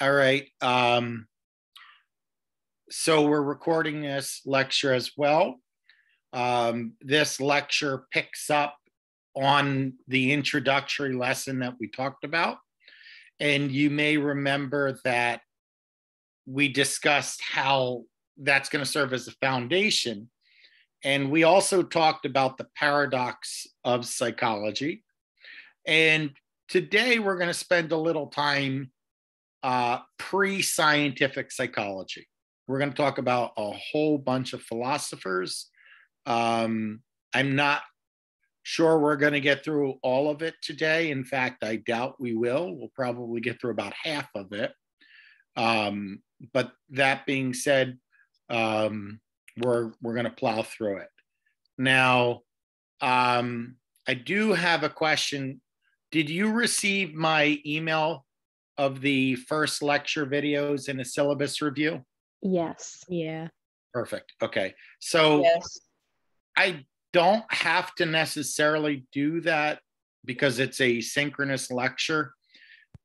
All right. Um, so we're recording this lecture as well. Um, this lecture picks up on the introductory lesson that we talked about. And you may remember that we discussed how that's going to serve as a foundation. And we also talked about the paradox of psychology. And today we're going to spend a little time uh, pre scientific psychology. We're going to talk about a whole bunch of philosophers. Um, I'm not sure we're going to get through all of it today. In fact, I doubt we will. We'll probably get through about half of it. Um, but that being said, um, we're we're going to plow through it. Now, um, I do have a question. Did you receive my email of the first lecture videos in a syllabus review? Yes. Yeah. Perfect. Okay. So Yes. I don't have to necessarily do that because it's a synchronous lecture.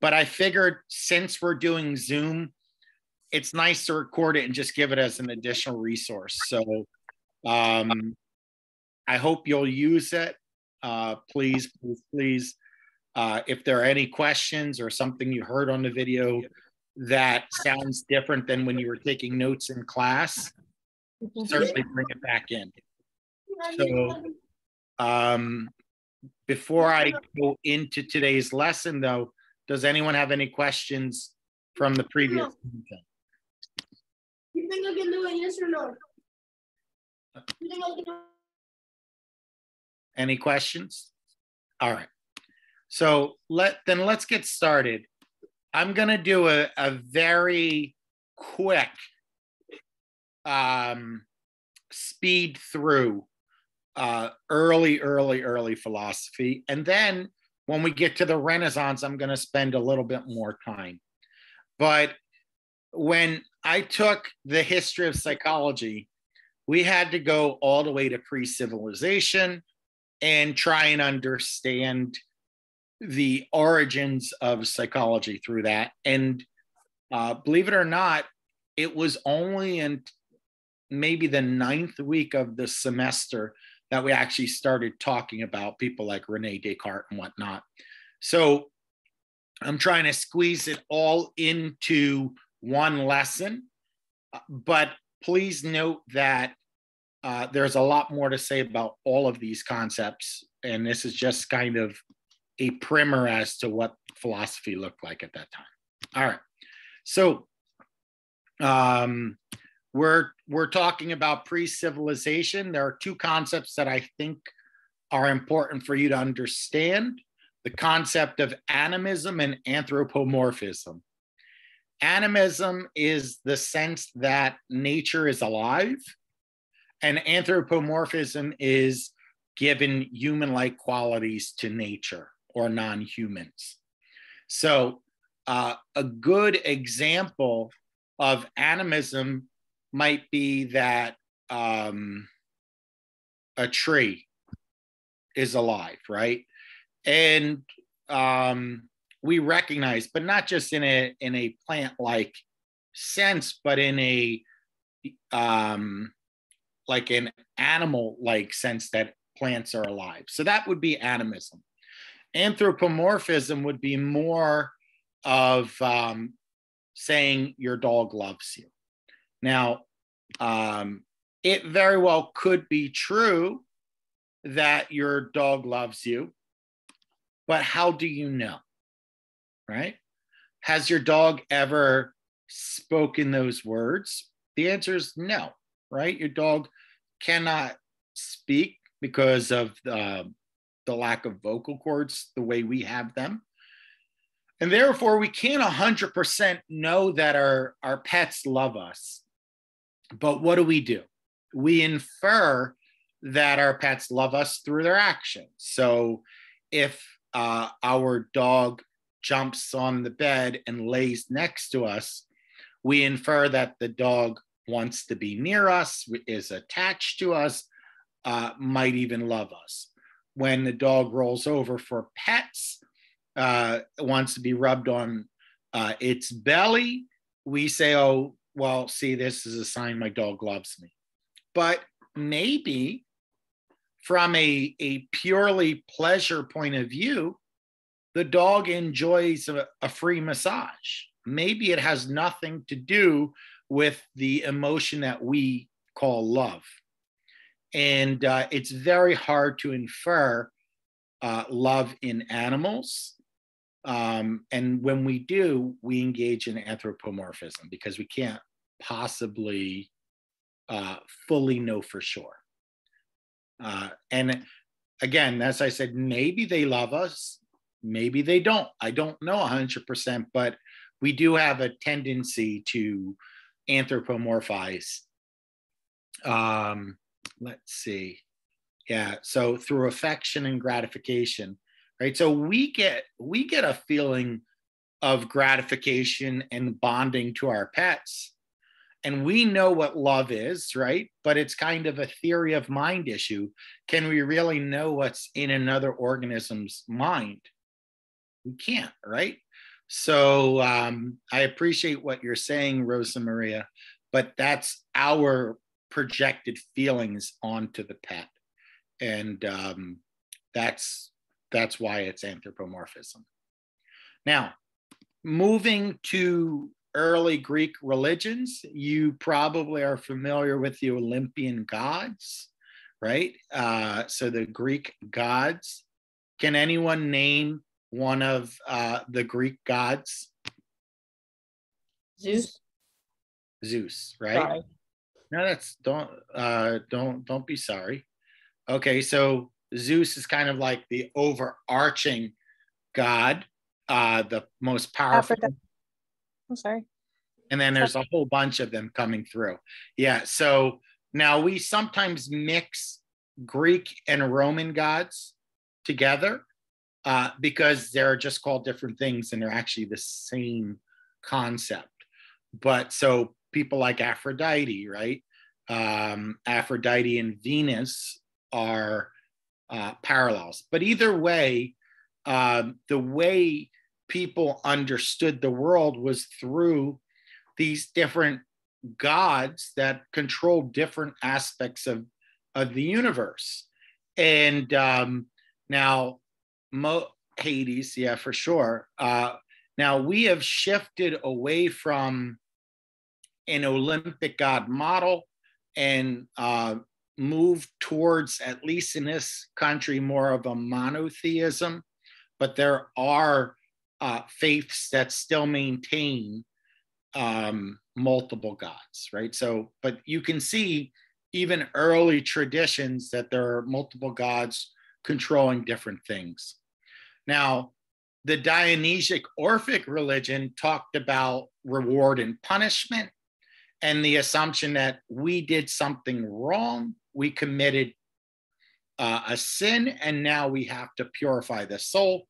But I figured since we're doing Zoom, it's nice to record it and just give it as an additional resource. So um, I hope you'll use it. Uh, please, please, please. Uh, if there are any questions or something you heard on the video that sounds different than when you were taking notes in class, certainly bring it back in. So, um, before I go into today's lesson, though, does anyone have any questions from the previous? content? You think I can do it, yes or no? You think I can- Any questions? All right. So let then let's get started. I'm gonna do a, a very quick um, speed through uh, early, early, early philosophy. And then when we get to the Renaissance, I'm gonna spend a little bit more time. But when I took the history of psychology, we had to go all the way to pre-civilization and try and understand the origins of psychology through that. And uh, believe it or not, it was only in maybe the ninth week of the semester that we actually started talking about people like Rene Descartes and whatnot. So I'm trying to squeeze it all into one lesson. But please note that uh, there's a lot more to say about all of these concepts. And this is just kind of a primer as to what philosophy looked like at that time. All right. So um, we're we're talking about pre-civilization. There are two concepts that I think are important for you to understand: the concept of animism and anthropomorphism. Animism is the sense that nature is alive, and anthropomorphism is given human-like qualities to nature or non-humans. So uh, a good example of animism might be that um, a tree is alive, right? And um, we recognize, but not just in a in a plant-like sense, but in a um, like an animal-like sense that plants are alive. So that would be animism. Anthropomorphism would be more of um, saying your dog loves you. Now, um, it very well could be true that your dog loves you, but how do you know? Right? Has your dog ever spoken those words? The answer is no, right? Your dog cannot speak because of the, the lack of vocal cords the way we have them. And therefore, we can't 100% know that our, our pets love us. But what do we do? We infer that our pets love us through their actions. So if uh, our dog jumps on the bed and lays next to us, we infer that the dog wants to be near us, is attached to us, uh, might even love us. When the dog rolls over for pets, uh, wants to be rubbed on uh, its belly, we say, oh, well, see, this is a sign my dog loves me. But maybe from a, a purely pleasure point of view, the dog enjoys a, a free massage. Maybe it has nothing to do with the emotion that we call love. And uh, it's very hard to infer uh, love in animals. Um, and when we do, we engage in anthropomorphism because we can't possibly uh, fully know for sure. Uh, and again, as I said, maybe they love us, maybe they don't. I don't know 100%, but we do have a tendency to anthropomorphize. Um, let's see. Yeah, so through affection and gratification, right? So we get we get a feeling of gratification and bonding to our pets. And we know what love is, right? But it's kind of a theory of mind issue. Can we really know what's in another organism's mind? We can't, right? So um, I appreciate what you're saying, Rosa Maria, but that's our projected feelings onto the pet, and um, that's that's why it's anthropomorphism. Now, moving to early Greek religions, you probably are familiar with the Olympian gods, right? Uh, so the Greek gods. Can anyone name one of uh, the Greek gods? Zeus. Zeus, right? Sorry. No, that's don't uh, don't don't be sorry. Okay, so Zeus is kind of like the overarching god, uh, the most powerful. I'm sorry. And then there's a whole bunch of them coming through. Yeah. So now we sometimes mix Greek and Roman gods together uh, because they're just called different things and they're actually the same concept. But so people like Aphrodite, right? Um, Aphrodite and Venus are uh, parallels. But either way, um, the way people understood the world was through these different gods that controlled different aspects of, of the universe. And um, now, Mo- Hades, yeah, for sure. Uh, now we have shifted away from an Olympic god model and uh, moved towards, at least in this country, more of a monotheism. But there are uh, faiths that still maintain um, multiple gods, right? So, but you can see even early traditions that there are multiple gods controlling different things. Now, the Dionysiac Orphic religion talked about reward and punishment and the assumption that we did something wrong, we committed uh, a sin, and now we have to purify the soul.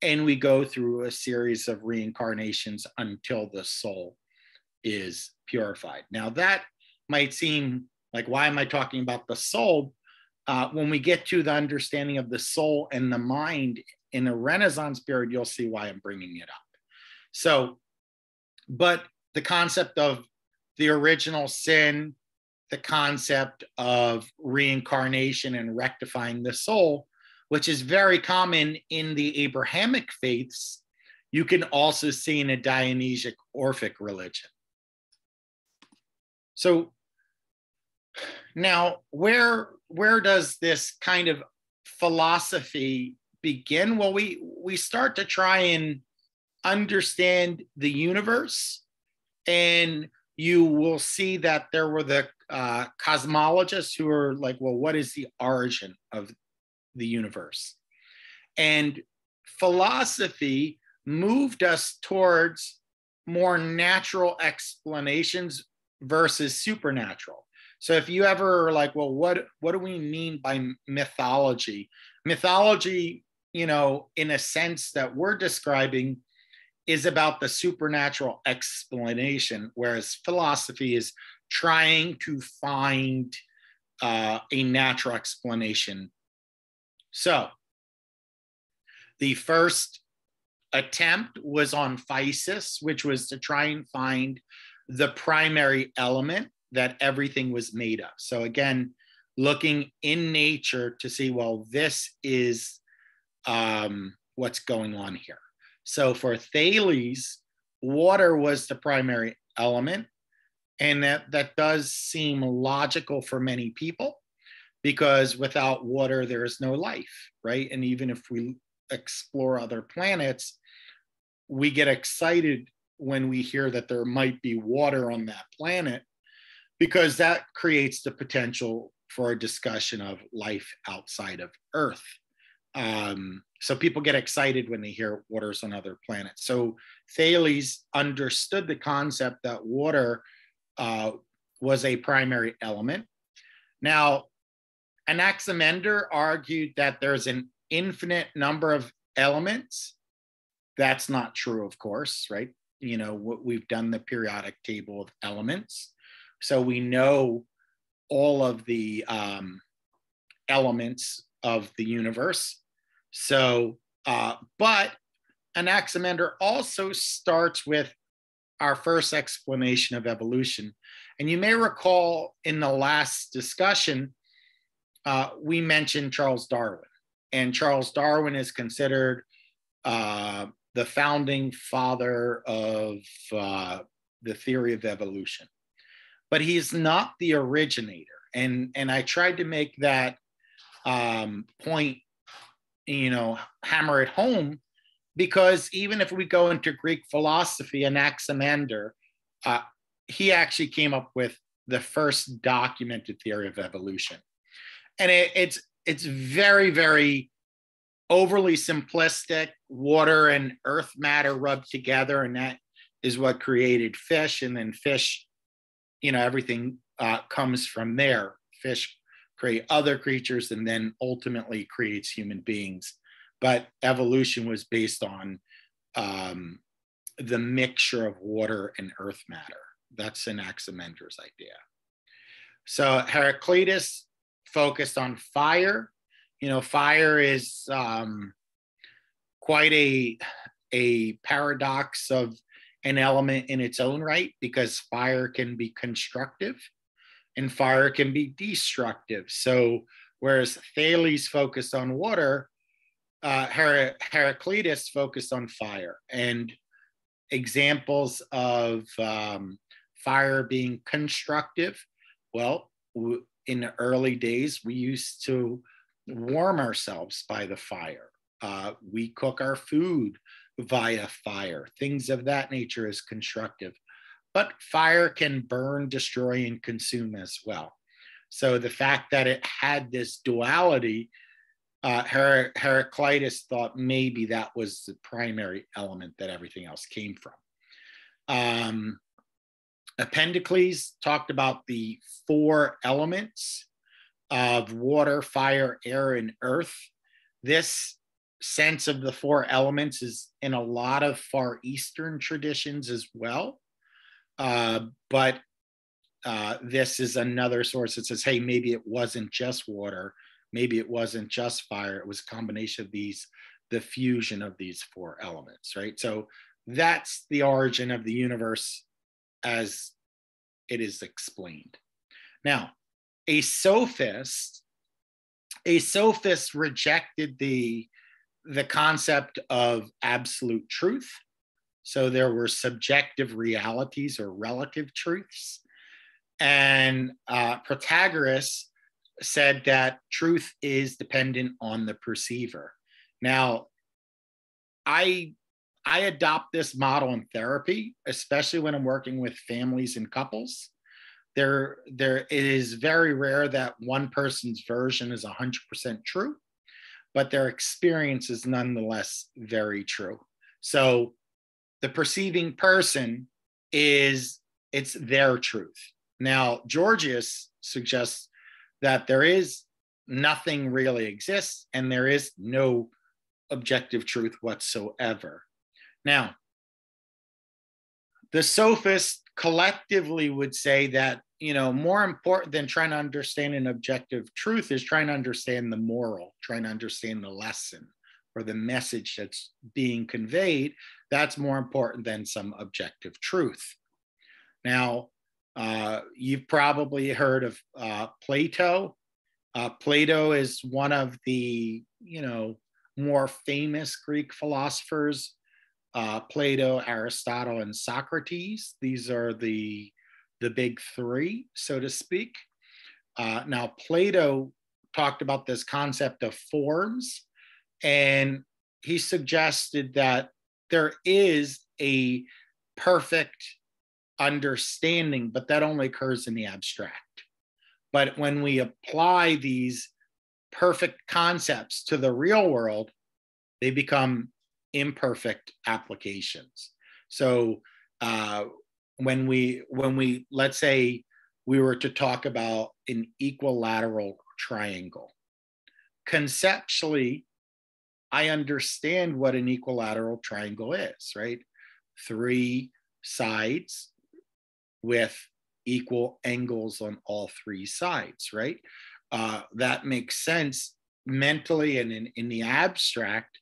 And we go through a series of reincarnations until the soul is purified. Now, that might seem like, why am I talking about the soul? Uh, when we get to the understanding of the soul and the mind in the Renaissance period, you'll see why I'm bringing it up. So, but the concept of the original sin, the concept of reincarnation and rectifying the soul, which is very common in the Abrahamic faiths, you can also see in a Dionysiac Orphic religion. So now where where does this kind of philosophy begin? Well, we we start to try and understand the universe and you will see that there were the uh, cosmologists who are like, well, what is the origin of the universe? And philosophy moved us towards more natural explanations versus supernatural. So if you ever are like, well, what what do we mean by mythology? Mythology, you know, in a sense that we're describing is about the supernatural explanation, whereas philosophy is trying to find uh, a natural explanation. So, the first attempt was on physis, which was to try and find the primary element that everything was made of. So again, looking in nature to see, well, this is um, what's going on here. So for Thales, water was the primary element. And that, that does seem logical for many people because without water, there is no life, right? And even if we explore other planets, we get excited when we hear that there might be water on that planet because that creates the potential for a discussion of life outside of Earth. Um, so people get excited when they hear waters on other planets. So Thales understood the concept that water uh, was a primary element. Now, Anaximander argued that there's an infinite number of elements. That's not true, of course, right? You know, what we've done the periodic table of elements. So we know all of the um, elements of the universe. So, uh, but Anaximander also starts with our first explanation of evolution. And you may recall in the last discussion, uh, we mentioned Charles Darwin. And Charles Darwin is considered uh, the founding father of uh, the theory of evolution but he's not the originator. And and I tried to make that um, point, you know, hammer it home, because even if we go into Greek philosophy, Anaximander, uh, he actually came up with the first documented theory of evolution, and it, it's it's very very overly simplistic. Water and earth matter rubbed together, and that is what created fish, and then fish you know everything uh, comes from there. Fish create other creatures and then ultimately creates human beings. But evolution was based on um, the mixture of water and earth matter. That's anaximander's idea. So heraclitus focused on fire. You know fire is um, quite a a paradox of an element in its own right because fire can be constructive and fire can be destructive. So, whereas Thales focused on water, uh, Her- Heraclitus focused on fire. And examples of um, fire being constructive, well, w- in the early days, we used to warm ourselves by the fire. Uh, we cook our food via fire. Things of that nature is constructive. But fire can burn, destroy, and consume as well. So the fact that it had this duality, uh, Her- Heraclitus thought maybe that was the primary element that everything else came from. Um, Empedocles talked about the four elements of water, fire, air, and earth. This sense of the four elements is in a lot of Far Eastern traditions as well. Uh, but uh, this is another source that says, hey, maybe it wasn't just water, maybe it wasn't just fire, it was a combination of these, the fusion of these four elements, right? So that's the origin of the universe as it is explained. Now, a sophist, a sophist rejected the the concept of absolute truth. So there were subjective realities or relative truths. And uh, Protagoras said that truth is dependent on the perceiver. Now, I I adopt this model in therapy, especially when I'm working with families and couples. There, there it is very rare that one person's version is 100% true but their experience is nonetheless very true. So the perceiving person is it's their truth. Now, Gorgias suggests that there is nothing really exists and there is no objective truth whatsoever. Now, the sophists collectively would say that you know, more important than trying to understand an objective truth is trying to understand the moral, trying to understand the lesson or the message that's being conveyed, that's more important than some objective truth. Now, uh, you've probably heard of uh, Plato. Uh, Plato is one of the, you know, more famous Greek philosophers. Uh, Plato, Aristotle, and Socrates. These are the the big three, so to speak. Uh, now, Plato talked about this concept of forms, and he suggested that there is a perfect understanding, but that only occurs in the abstract. But when we apply these perfect concepts to the real world, they become imperfect applications. So uh, when we when we let's say we were to talk about an equilateral triangle, conceptually, I understand what an equilateral triangle is, right? Three sides with equal angles on all three sides, right? Uh, that makes sense mentally and in, in the abstract.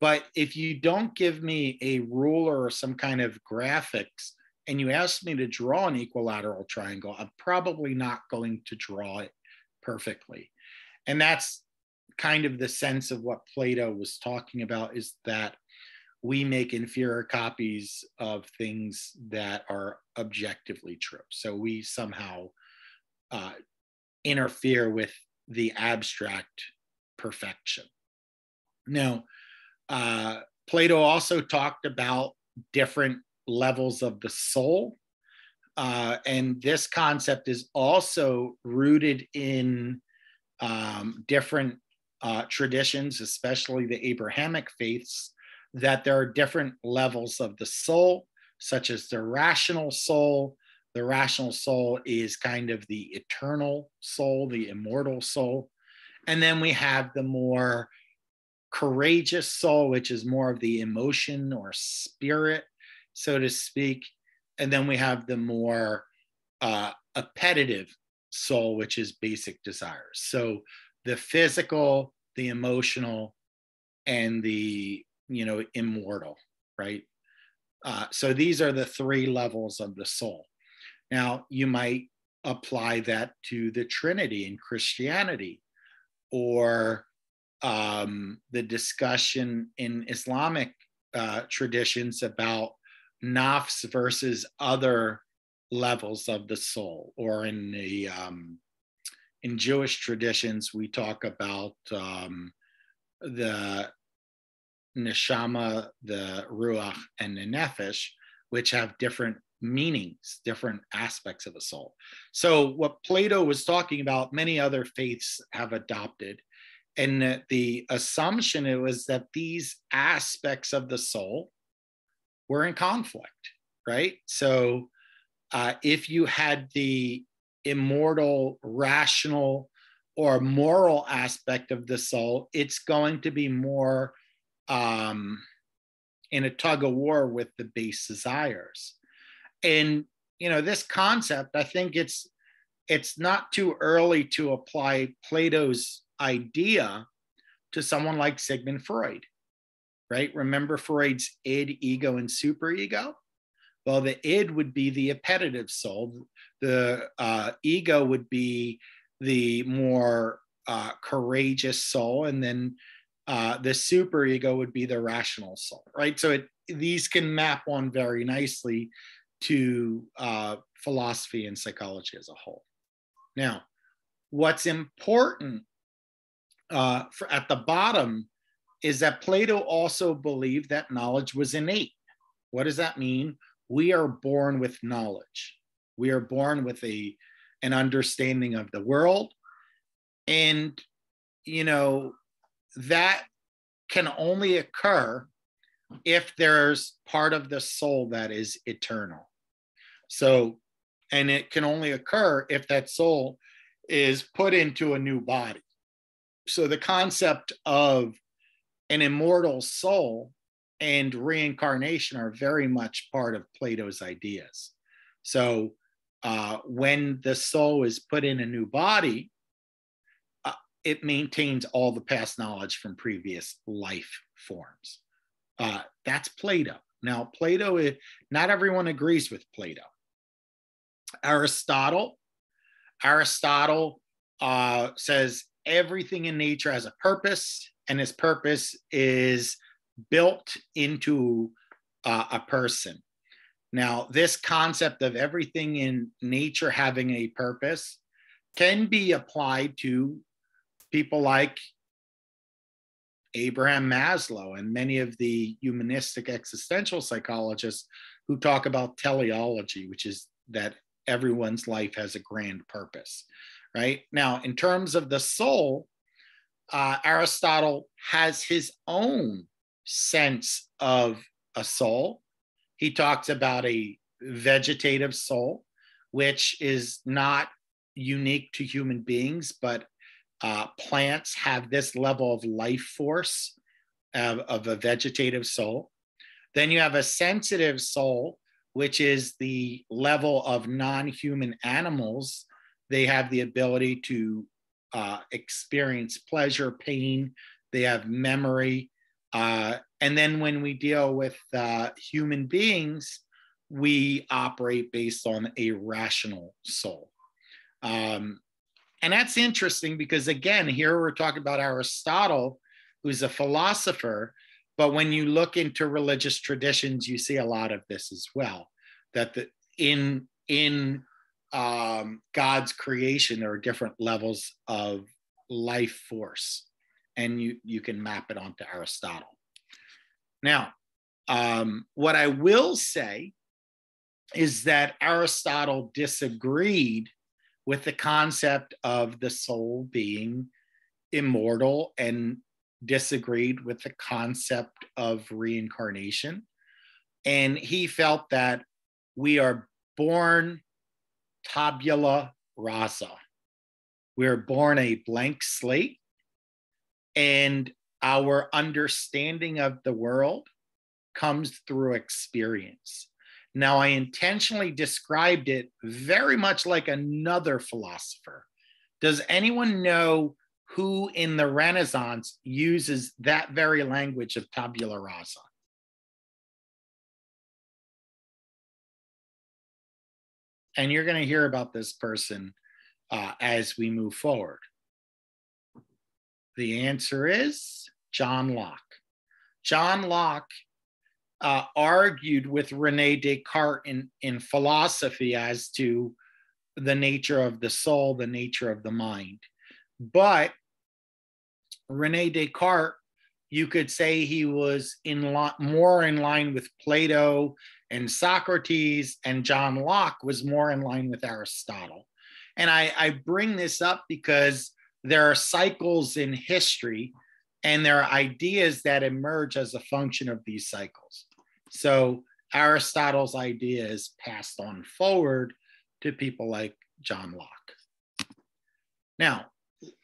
But if you don't give me a ruler or some kind of graphics and you ask me to draw an equilateral triangle, I'm probably not going to draw it perfectly. And that's kind of the sense of what Plato was talking about is that we make inferior copies of things that are objectively true. So we somehow uh, interfere with the abstract perfection. Now, uh, Plato also talked about different levels of the soul. Uh, and this concept is also rooted in um, different uh, traditions, especially the Abrahamic faiths, that there are different levels of the soul, such as the rational soul. The rational soul is kind of the eternal soul, the immortal soul. And then we have the more courageous soul, which is more of the emotion or spirit, so to speak. And then we have the more uh, appetitive soul, which is basic desires. So the physical, the emotional, and the you know immortal, right? Uh, so these are the three levels of the soul. Now you might apply that to the Trinity in Christianity, or um, the discussion in Islamic uh, traditions about nafs versus other levels of the soul, or in the um, in Jewish traditions, we talk about um, the neshama, the ruach, and the nefesh, which have different meanings, different aspects of the soul. So, what Plato was talking about, many other faiths have adopted. And the assumption it was that these aspects of the soul were in conflict, right? So, uh, if you had the immortal, rational, or moral aspect of the soul, it's going to be more um, in a tug of war with the base desires. And you know, this concept, I think it's it's not too early to apply Plato's idea to someone like Sigmund Freud, right? Remember Freud's id, ego, and superego? Well, the id would be the appetitive soul, the uh, ego would be the more uh, courageous soul, and then uh, the super ego would be the rational soul, right? So it, these can map on very nicely to uh, philosophy and psychology as a whole. Now, what's important uh, for, at the bottom is that Plato also believed that knowledge was innate. What does that mean? We are born with knowledge. We are born with a an understanding of the world, and you know that can only occur if there's part of the soul that is eternal. So, and it can only occur if that soul is put into a new body. So, the concept of an immortal soul and reincarnation are very much part of Plato's ideas. So, uh, when the soul is put in a new body, uh, it maintains all the past knowledge from previous life forms. Uh, that's Plato. Now, Plato, is, not everyone agrees with Plato. Aristotle, Aristotle uh, says everything in nature has a purpose, and his purpose is built into uh, a person. Now, this concept of everything in nature having a purpose can be applied to people like Abraham Maslow and many of the humanistic existential psychologists who talk about teleology, which is that everyone's life has a grand purpose, right? Now, in terms of the soul, uh, Aristotle has his own sense of a soul. He talks about a vegetative soul, which is not unique to human beings, but uh, plants have this level of life force of, of a vegetative soul. Then you have a sensitive soul, which is the level of non human animals. They have the ability to uh, experience pleasure, pain, they have memory. Uh, and then when we deal with uh, human beings, we operate based on a rational soul. Um, and that's interesting because, again, here we're talking about Aristotle, who's a philosopher. But when you look into religious traditions, you see a lot of this as well. That the, in in um, God's creation, there are different levels of life force, and you you can map it onto Aristotle. Now, um, what I will say is that Aristotle disagreed with the concept of the soul being immortal and disagreed with the concept of reincarnation. And he felt that we are born tabula rasa. We are born a blank slate, and our understanding of the world comes through experience. Now, I intentionally described it very much like another philosopher. Does anyone know who in the Renaissance uses that very language of tabula rasa? And you're going to hear about this person uh, as we move forward. The answer is John Locke. John Locke uh, argued with Rene Descartes in, in philosophy as to the nature of the soul, the nature of the mind. But Rene Descartes, you could say he was in lo- more in line with Plato and Socrates, and John Locke was more in line with Aristotle. And I, I bring this up because there are cycles in history and there are ideas that emerge as a function of these cycles. So Aristotle's idea is passed on forward to people like John Locke. Now,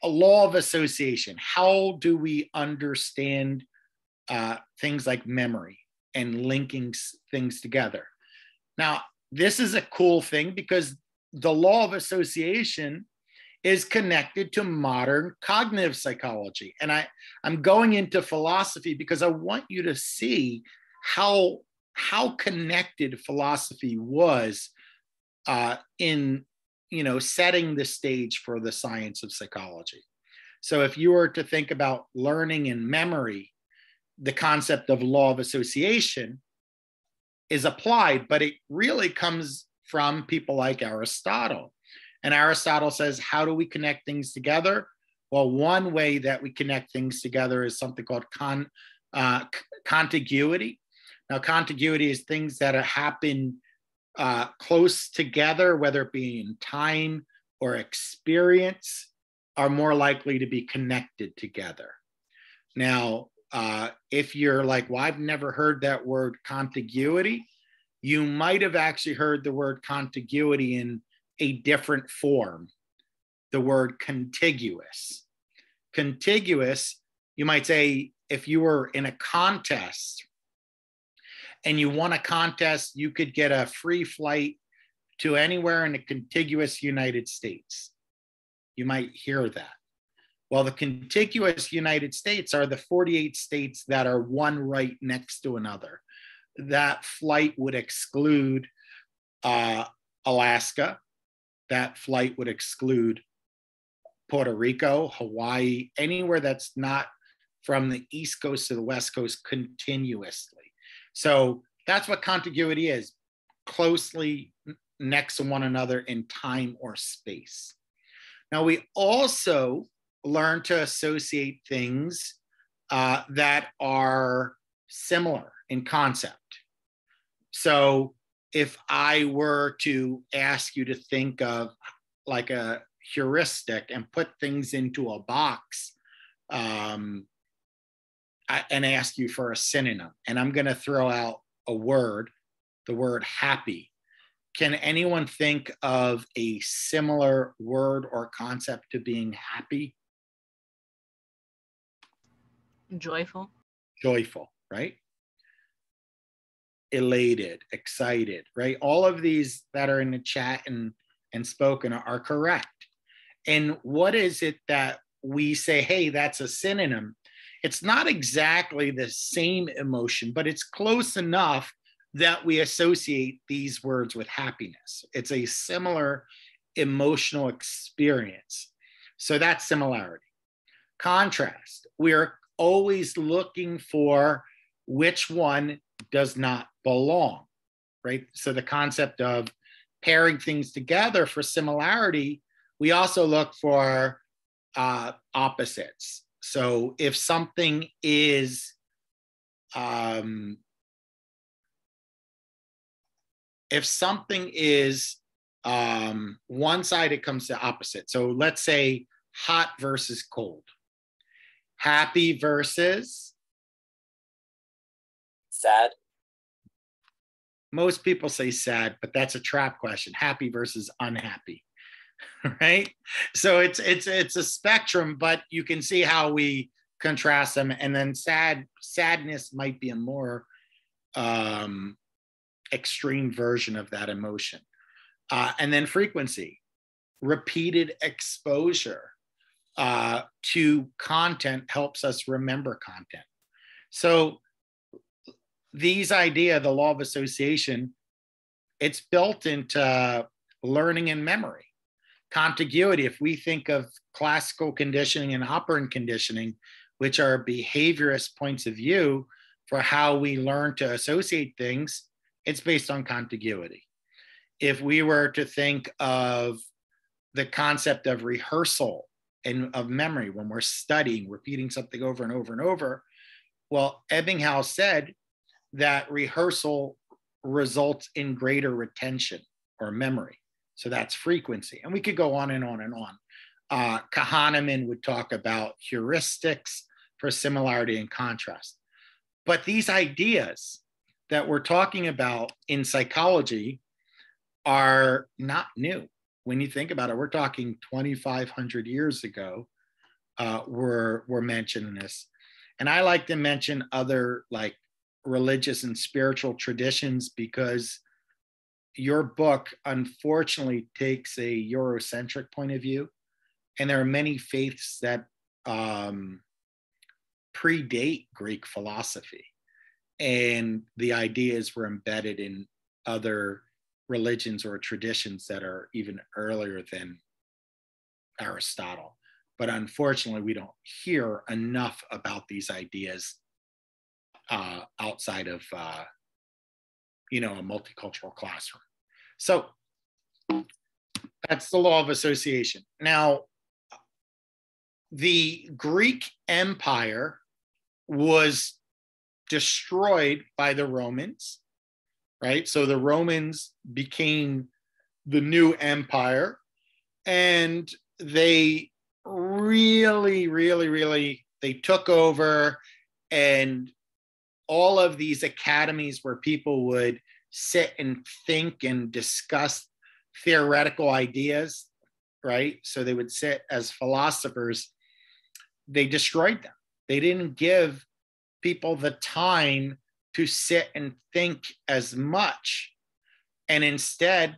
a law of association. How do we understand uh, things like memory and linking things together? Now, this is a cool thing because the law of association is connected to modern cognitive psychology. And I, I'm going into philosophy because I want you to see how how connected philosophy was uh, in you know setting the stage for the science of psychology so if you were to think about learning and memory the concept of law of association is applied but it really comes from people like aristotle and aristotle says how do we connect things together well one way that we connect things together is something called con, uh, contiguity now, contiguity is things that happen uh, close together, whether it be in time or experience, are more likely to be connected together. Now, uh, if you're like, well, I've never heard that word contiguity, you might have actually heard the word contiguity in a different form, the word contiguous. Contiguous, you might say, if you were in a contest and you won a contest, you could get a free flight to anywhere in the contiguous United States. You might hear that. Well, the contiguous United States are the 48 states that are one right next to another. That flight would exclude uh, Alaska. That flight would exclude Puerto Rico, Hawaii, anywhere that's not from the East Coast to the West Coast continuously. So that's what contiguity is closely next to one another in time or space. Now, we also learn to associate things uh, that are similar in concept. So, if I were to ask you to think of like a heuristic and put things into a box um, and ask you for a synonym, and I'm going to throw out a word, the word happy. Can anyone think of a similar word or concept to being happy? Joyful. Joyful, right? Elated, excited, right? All of these that are in the chat and, and spoken are, correct. And what is it that we say, hey, that's a synonym? It's not exactly the same emotion, but it's close enough that we associate these words with happiness. It's a similar emotional experience. So that's similarity. Contrast, we are always looking for which one does not belong, right? So the concept of pairing things together for similarity, we also look for uh, opposites. So if something is um, if something is um, one side, it comes to opposite. So let's say hot versus cold, happy versus sad. Most people say sad, but that's a trap question. Happy versus unhappy, right? So it's it's it's a spectrum, but you can see how we contrast them. And then sad sadness might be a more um, extreme version of that emotion. Uh, and then frequency, repeated exposure uh, to content helps us remember content. So these idea, the law of association, it's built into learning and memory. Contiguity, if we think of classical conditioning and operant conditioning, which are behaviorist points of view for how we learn to associate things, it's based on contiguity. If we were to think of the concept of rehearsal and of memory when we're studying, repeating something over and over and over, well, Ebbinghaus said that rehearsal results in greater retention or memory. So that's frequency. And we could go on and on and on. Uh, Kahneman would talk about heuristics for similarity and contrast. But these ideas that we're talking about in psychology are not new. When you think about it, we're talking 2,500 years ago. Uh, we're we're mentioning this, and I like to mention other like religious and spiritual traditions because your book unfortunately takes a Eurocentric point of view, and there are many faiths that um, predate Greek philosophy and the ideas were embedded in other religions or traditions that are even earlier than Aristotle. But unfortunately, we don't hear enough about these ideas uh, outside of, uh, you know, a multicultural classroom. So that's the law of association. Now, the Greek Empire was destroyed by the Romans, right? So the Romans became the new empire and they really really really they took over and all of these academies where people would sit and think and discuss theoretical ideas right so they would sit as philosophers they destroyed them they didn't give people the time to sit and think as much. And instead,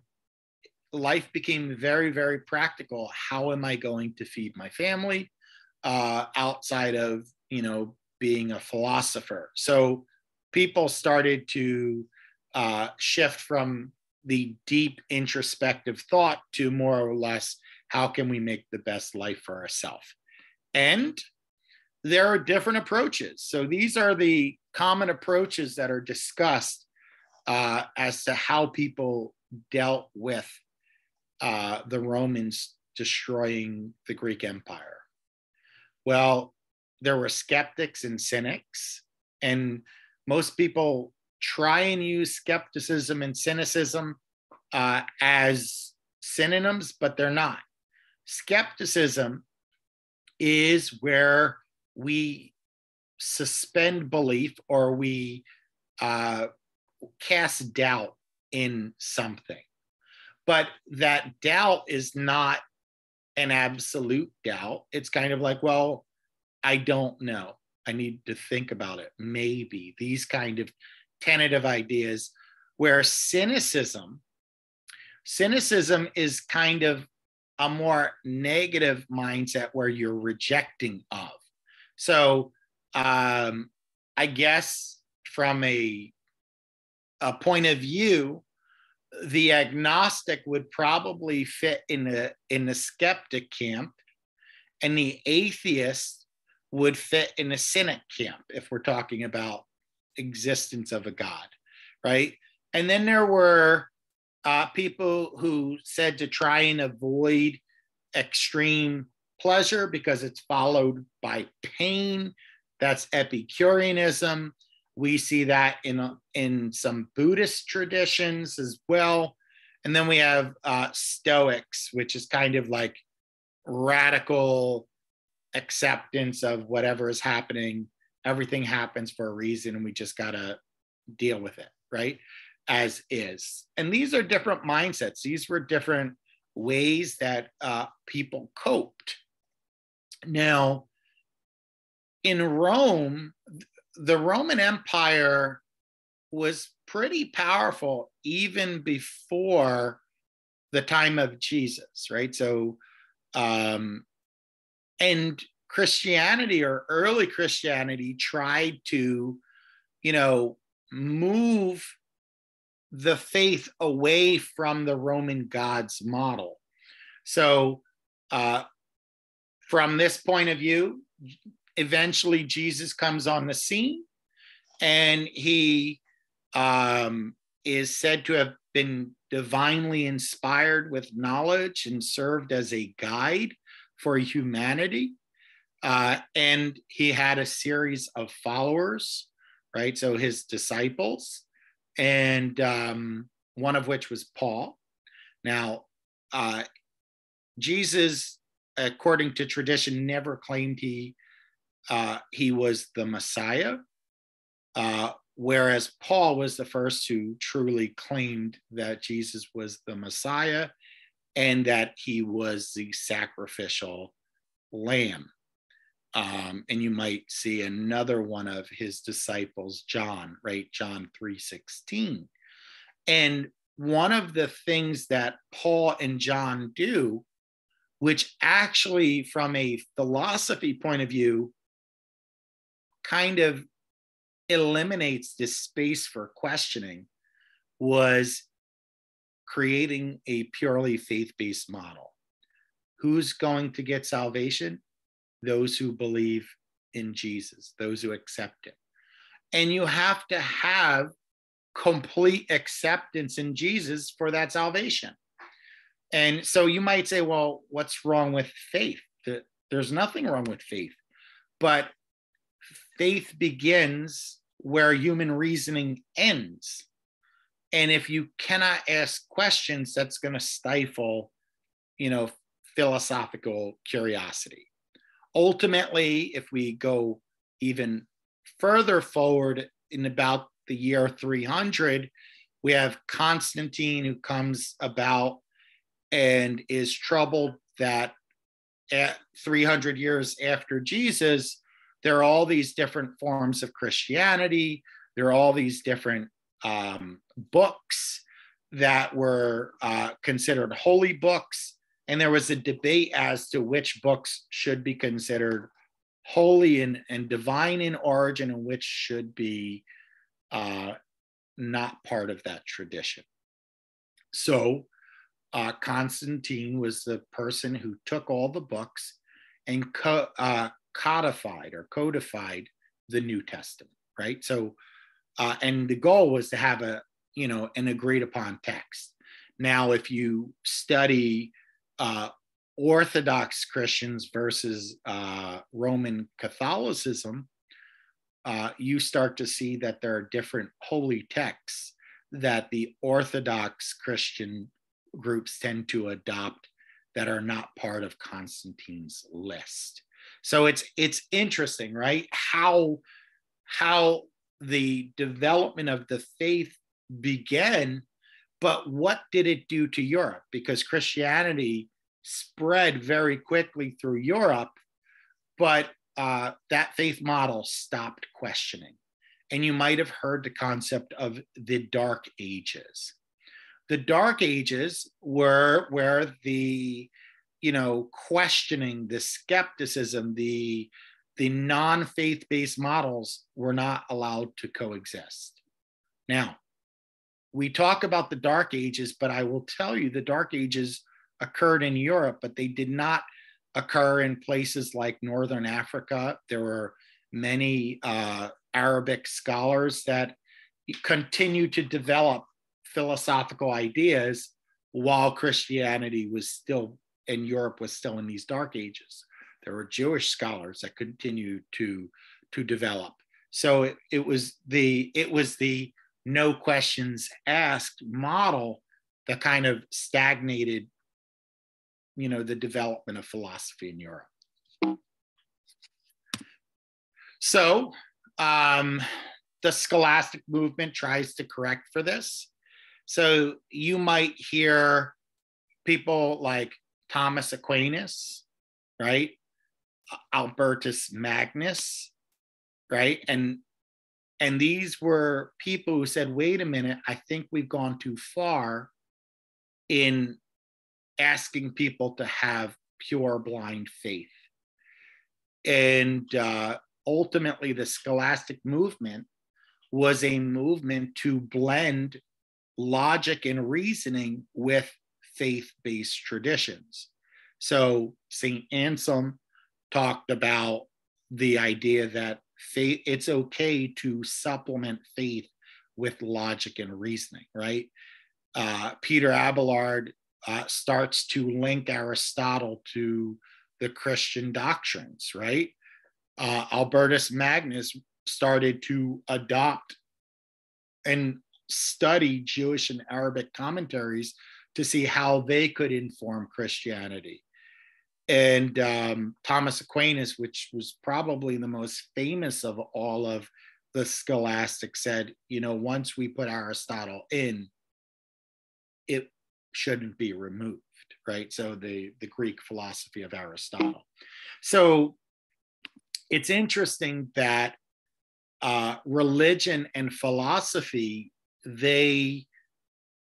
life became very, very practical. How am I going to feed my family? uh, outside of you know being a philosopher. So people started to uh, shift from the deep introspective thought to more or less how can we make the best life for ourselves and there are different approaches. So these are the common approaches that are discussed uh, as to how people dealt with uh, the romans destroying the greek empire. Well there were skeptics and cynics and most people try and use skepticism and cynicism uh, as synonyms, but they're not. Skepticism is where we suspend belief or we uh, cast doubt in something. But that doubt is not an absolute doubt. It's kind of like, well, I don't know. I need to think about it. Maybe these kind of tentative ideas where cynicism cynicism is kind of a more negative mindset where you're rejecting of so um, i guess from a a point of view the agnostic would probably fit in the in the skeptic camp and the atheist would fit in the cynic camp if we're talking about existence of a God, right? And then there were uh, people who said to try and avoid extreme pleasure because it's followed by pain. That's Epicureanism. We see that in, in some Buddhist traditions as well. And then we have uh, Stoics, which is kind of like radical acceptance of whatever is happening everything happens for a reason and we just got to deal with it right? As is. And these are different mindsets. These were different ways that uh, people coped. Now in rome the roman empire was pretty powerful even before the time of jesus right? So um and Christianity or early Christianity tried to, you know, move the faith away from the Roman gods model. So, uh, from this point of view, eventually Jesus comes on the scene and he um, is said to have been divinely inspired with knowledge and served as a guide for humanity. Uh, and he had a series of followers, right? So his disciples, and um, one of which was Paul. Now, uh, Jesus, according to tradition, never claimed he uh, he was the Messiah, uh, whereas Paul was the first who truly claimed that Jesus was the Messiah and that he was the sacrificial lamb. Um, and you might see another one of his disciples, John, right? John 3:16. And one of the things that Paul and John do, which actually, from a philosophy point of view, kind of eliminates this space for questioning, was creating a purely faith based model. Who's going to get salvation? those who believe in Jesus, those who accept Him. And you have to have complete acceptance in Jesus for that salvation. And so you might say, well, what's wrong with faith? There's nothing wrong with faith. But faith begins where human reasoning ends. And if you cannot ask questions, that's going to stifle, you know, philosophical curiosity ultimately, if we go even further forward in about the year 300, we have Constantine who comes about and is troubled that at 300 years after Jesus, there are all these different forms of Christianity. There are all these different um, books that were uh, considered holy books and there was a debate as to which books should be considered holy and, and divine in origin and which should be uh, not part of that tradition. So uh, Constantine was the person who took all the books and co- uh, codified or codified the New Testament, right? So, uh, and the goal was to have a, you know, an agreed upon text. Now, if you study uh, Orthodox Christians versus uh, Roman Catholicism, uh, you start to see that there are different holy texts that the Orthodox Christian groups tend to adopt that are not part of Constantine's list. So it's it's interesting, right? How how the development of the faith began, but what did it do to Europe? Because Christianity spread very quickly through Europe, but uh, that faith model stopped questioning. And you might have heard the concept of the Dark Ages. The Dark Ages were where the, you know, questioning, the skepticism, the the non-faith-based models were not allowed to coexist. Now, we talk about the Dark Ages, but I will tell you the Dark Ages occurred in Europe, but they did not occur in places like Northern Africa. There were many uh, Arabic scholars that continued to develop philosophical ideas while Christianity was still in Europe was still in these dark ages. There were Jewish scholars that continued to to develop. So it, it was the it was the no questions asked model that kind of stagnated you know, the development of philosophy in Europe. So um, the scholastic movement tries to correct for this. So you might hear people like Thomas Aquinas, right? Albertus Magnus, right? And and these were people who said, wait a minute, I think we've gone too far in asking people to have pure blind faith. And uh, ultimately, the scholastic movement was a movement to blend logic and reasoning with faith based traditions. So, St. Anselm talked about the idea that faith, it's okay to supplement faith with logic and reasoning, right? Uh, Peter Abelard uh, starts to link Aristotle to the Christian doctrines, right? Uh, Albertus Magnus started to adopt and study Jewish and Arabic commentaries to see how they could inform Christianity. And um, Thomas Aquinas, which was probably the most famous of all of the scholastics, said, you know, once we put Aristotle in, it shouldn't be removed, right? So the, the Greek philosophy of Aristotle. So it's interesting that uh, religion and philosophy, they,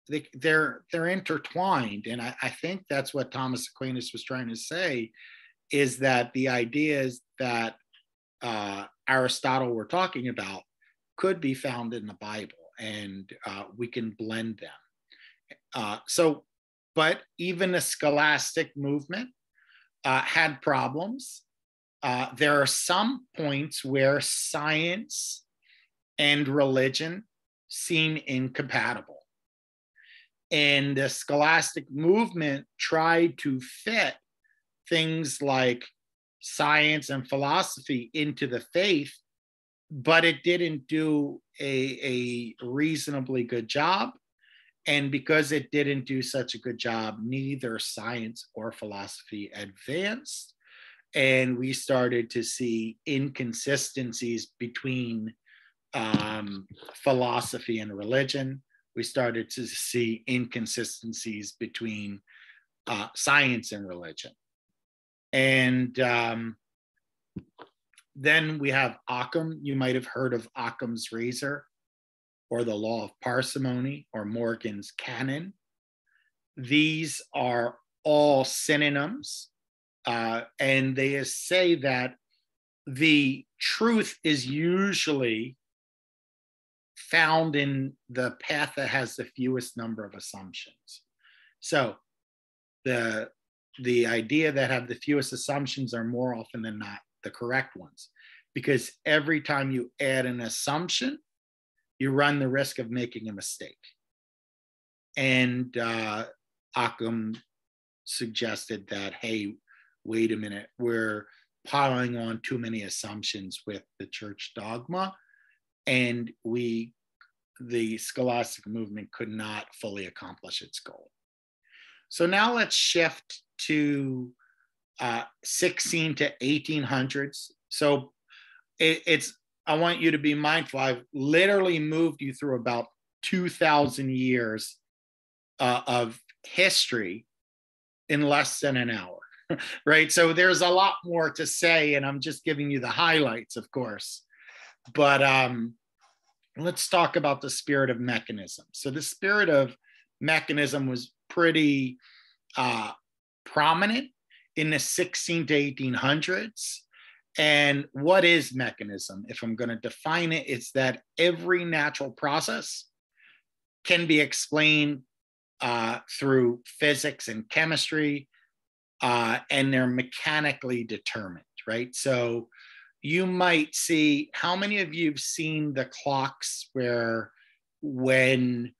they they're they're intertwined. And I, I think that's what Thomas Aquinas was trying to say, is that the ideas that uh, Aristotle we're talking about could be found in the Bible, and uh, we can blend them. Uh, so, but even the scholastic movement uh, had problems. Uh, there are some points where science and religion seem incompatible. And the scholastic movement tried to fit things like science and philosophy into the faith, but it didn't do a, a reasonably good job. And because it didn't do such a good job, neither science or philosophy advanced. And we started to see inconsistencies between um, philosophy and religion. We started to see inconsistencies between uh, science and religion. And um, then we have Occam. You might have heard of Occam's razor or the law of parsimony or Morgan's canon. These are all synonyms. Uh, and they say that the truth is usually found in the path that has the fewest number of assumptions. So the the idea that have the fewest assumptions are more often than not the correct ones. Because every time you add an assumption you run the risk of making a mistake. And uh, Occam suggested that hey wait a minute we're piling on too many assumptions with the church dogma. And we the scholastic movement could not fully accomplish its goal so now let's shift to uh, 16 to 1800s. So it, it's, I want you to be mindful. I've literally moved you through about 2,000 years uh, of history in less than an hour, right? So there's a lot more to say, and I'm just giving you the highlights, of course. But um, let's talk about the spirit of mechanism. So the spirit of mechanism was pretty uh, prominent in the 16 to 1800s. And what is mechanism? If I'm going to define it, it's that every natural process can be explained uh, through physics and chemistry, uh, and they're mechanically determined, right? So you might see how many of you have seen the clocks where when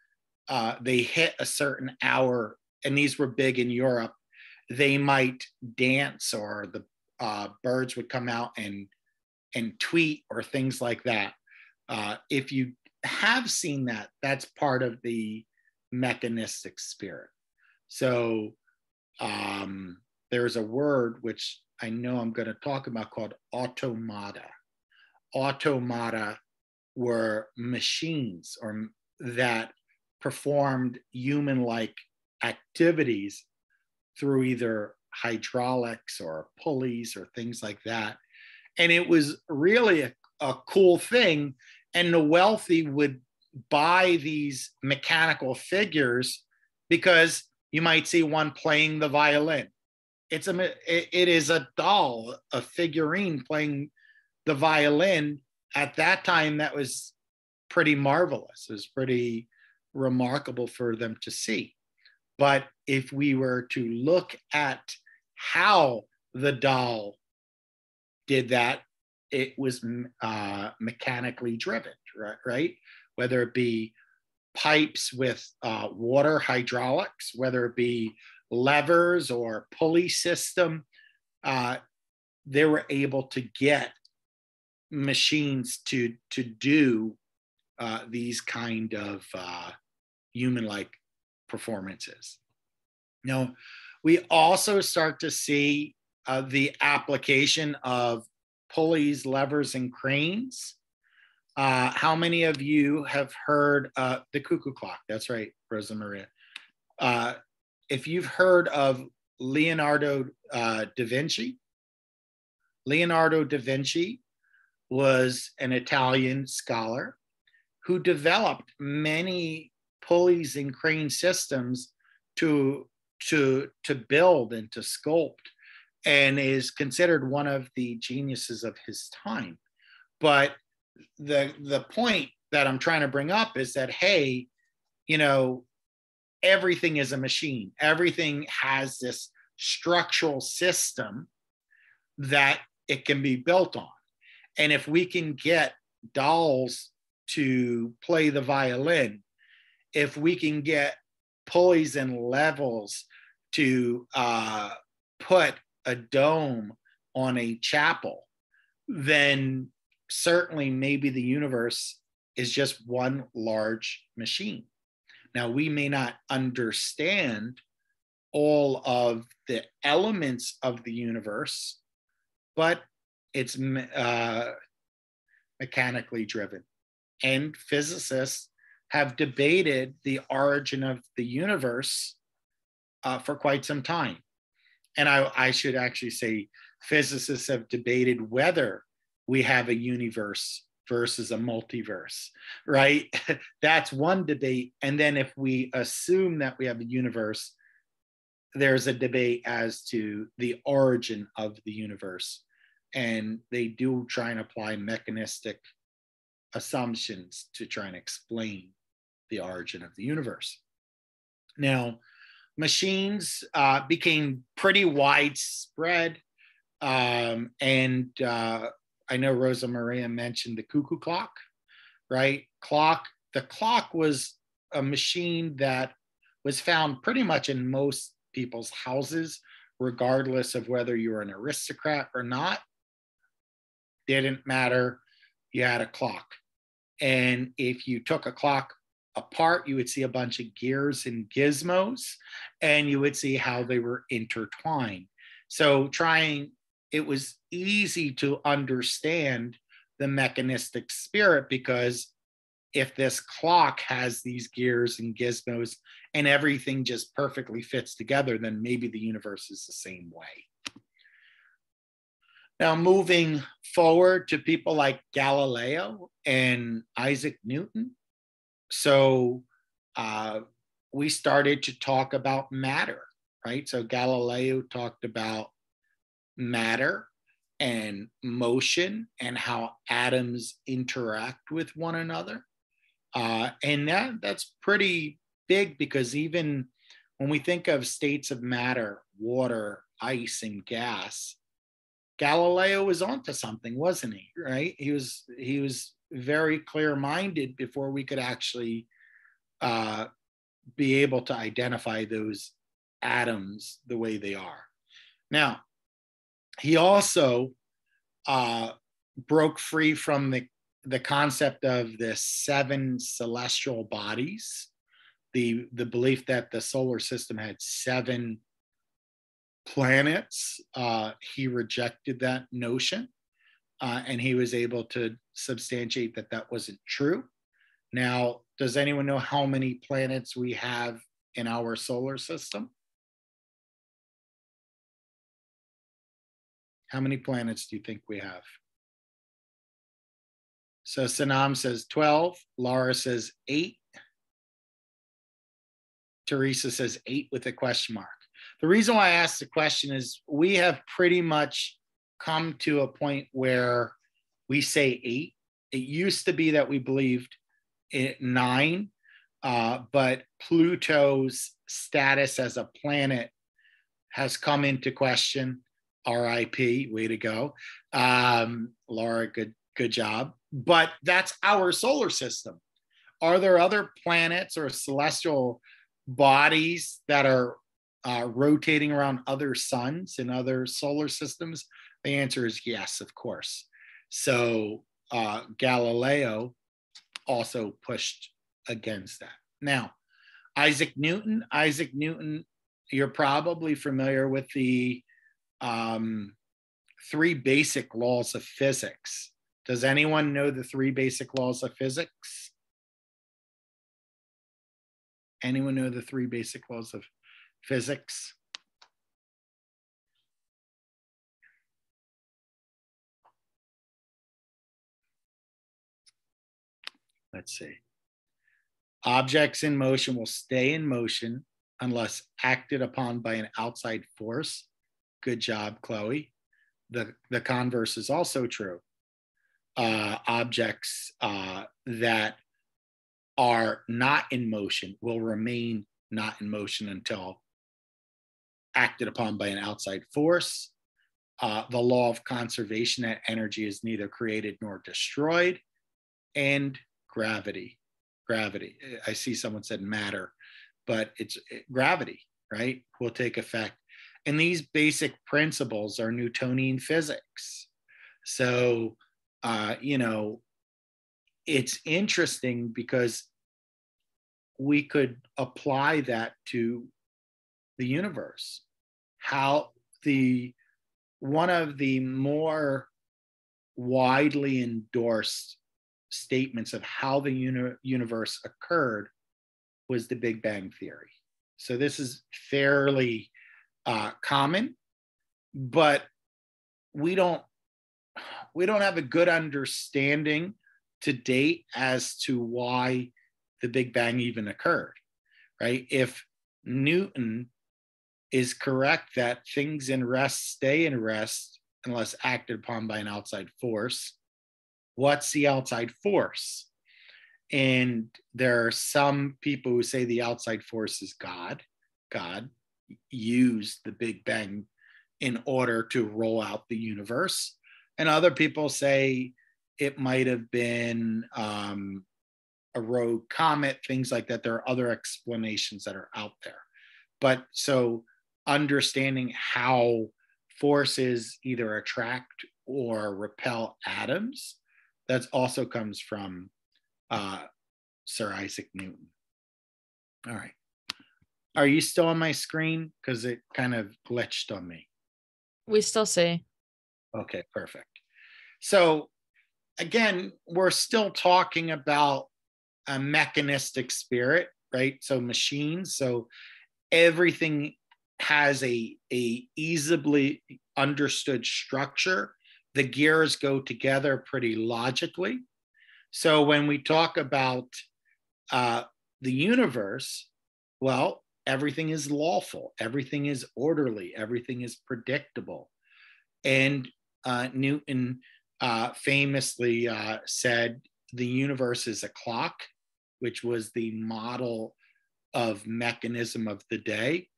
uh, they hit a certain hour, and these were big in Europe, they might dance or the uh, birds would come out and and tweet or things like that. Uh, if you have seen that, that's part of the mechanistic spirit. So um, there's a word which I know I'm going to talk about called automata. Automata were machines or that performed human-like activities through either hydraulics or pulleys or things like that. And it was really a, a cool thing. And the wealthy would buy these mechanical figures because you might see one playing the violin. It's a it is a doll, a figurine playing the violin. At that time, that was pretty marvelous. It was pretty remarkable for them to see. But if we were to look at how the doll did that, it was uh, mechanically driven, right, right? Whether it be pipes with uh, water hydraulics, whether it be levers or pulley system, uh, they were able to get machines to to do uh, these kind of uh, human-like performances. Now, we also start to see uh, the application of pulleys, levers, and cranes. Uh, how many of you have heard uh, the cuckoo clock? That's right, Rosa Maria. If you've heard of Leonardo uh, da Vinci, Leonardo da Vinci was an Italian scholar who developed many pulleys and crane systems to to to build and to sculpt and is considered one of the geniuses of his time. But the the point that i'm trying to bring up is that hey you know everything is a machine everything has this structural system that it can be built on and if we can get dolls to play the violin if we can get pulleys and levels to uh, put a dome on a chapel, then certainly maybe the universe is just one large machine. Now, we may not understand all of the elements of the universe, but it's uh, mechanically driven. And physicists have debated the origin of the universe uh, for quite some time. And I, I should actually say physicists have debated whether we have a universe versus a multiverse, right? That's one debate. And then if we assume that we have a universe, there's a debate as to the origin of the universe. And they do try and apply mechanistic assumptions to try and explain the origin of the universe. Now, machines uh, became pretty widespread. Um, and uh, I know Rosa Maria mentioned the cuckoo clock, right? Clock, the clock was a machine that was found pretty much in most people's houses, regardless of whether you were an aristocrat or not. Didn't matter. You had a clock. And if you took a clock apart, you would see a bunch of gears and gizmos, and you would see how they were intertwined. So, trying, it was easy to understand the mechanistic spirit because if this clock has these gears and gizmos and everything just perfectly fits together, then maybe the universe is the same way. Now, moving forward to people like Galileo and Isaac Newton. So, uh, we started to talk about matter, right? So, Galileo talked about matter and motion and how atoms interact with one another. Uh, and that, that's pretty big because even when we think of states of matter, water, ice, and gas, Galileo was onto something, wasn't he? Right? He was he was very clear-minded before we could actually uh, be able to identify those atoms the way they are. Now, he also uh, broke free from the the concept of the seven celestial bodies, the the belief that the solar system had seven planets. Uh, he rejected that notion, uh, and he was able to substantiate that that wasn't true. Now, does anyone know how many planets we have in our solar system? How many planets do you think we have? So Sanam says 12. Laura says 8. Teresa says 8 with a question mark. The reason why I asked the question is we have pretty much come to a point where we say 8. It used to be that we believed it 9, uh, but Pluto's status as a planet has come into question. RIP, way to go. Um, Laura, good good job. But that's our solar system. Are there other planets or celestial bodies that are uh, rotating around other suns and other solar systems? The answer is yes, of course. So uh, Galileo also pushed against that. Now, Isaac Newton, Isaac Newton, you're probably familiar with the um, three basic laws of physics. Does anyone know the three basic laws of physics? Anyone know the three basic laws of physics? Let's see. Objects in motion will stay in motion unless acted upon by an outside force. Good job, Chloe. The, the converse is also true uh, objects uh, that are not in motion will remain not in motion until acted upon by an outside force. Uh, the law of conservation that energy is neither created nor destroyed, and gravity. Gravity. I see someone said matter, but it's gravity, right? Will take effect. And these basic principles are Newtonian physics. So uh, you know, it's interesting because we could apply that to the universe. How the one of the more widely endorsed statements of how the uni- universe occurred was the Big Bang Theory. So this is fairly uh, common, but we don't we don't have a good understanding to date as to why the Big Bang even occurred, right? If Newton is correct that things in rest stay in rest unless acted upon by an outside force. What's the outside force? And there are some people who say the outside force is God. God used the Big Bang in order to roll out the universe. And other people say it might have been um, a rogue comet, things like that. There are other explanations that are out there. But so understanding how forces either attract or repel atoms, that also comes from uh, Sir Isaac Newton. All right. Are you still on my screen? Because it kind of glitched on me. We still see. Okay, perfect. So again, we're still talking about a mechanistic spirit, right? So machines. So everything has a, a easily understood structure. The gears go together pretty logically. So when we talk about uh, the universe, well, everything is lawful, everything is orderly, everything is predictable. And uh, Newton uh, famously uh, said the universe is a clock, which was the model of mechanism of the day.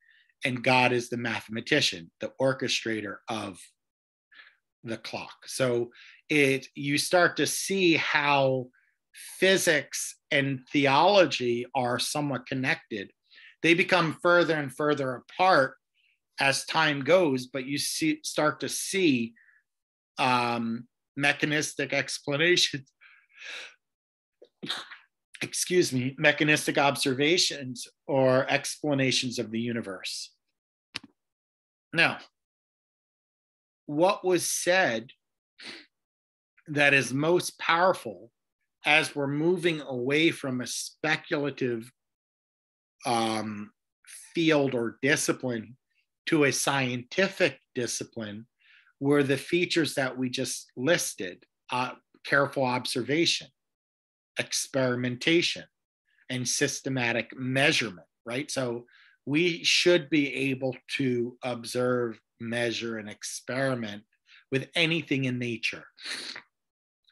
And God is the mathematician, the orchestrator of the clock. So it you start to see how physics and theology are somewhat connected. They become further and further apart as time goes, but you see start to see um, mechanistic explanations. Excuse me, mechanistic observations or explanations of the universe. Now, what was said that is most powerful as we're moving away from a speculative um, field or discipline to a scientific discipline were the features that we just listed uh, careful observation, experimentation, and systematic measurement, right? So we should be able to observe, measure, and experiment with anything in nature.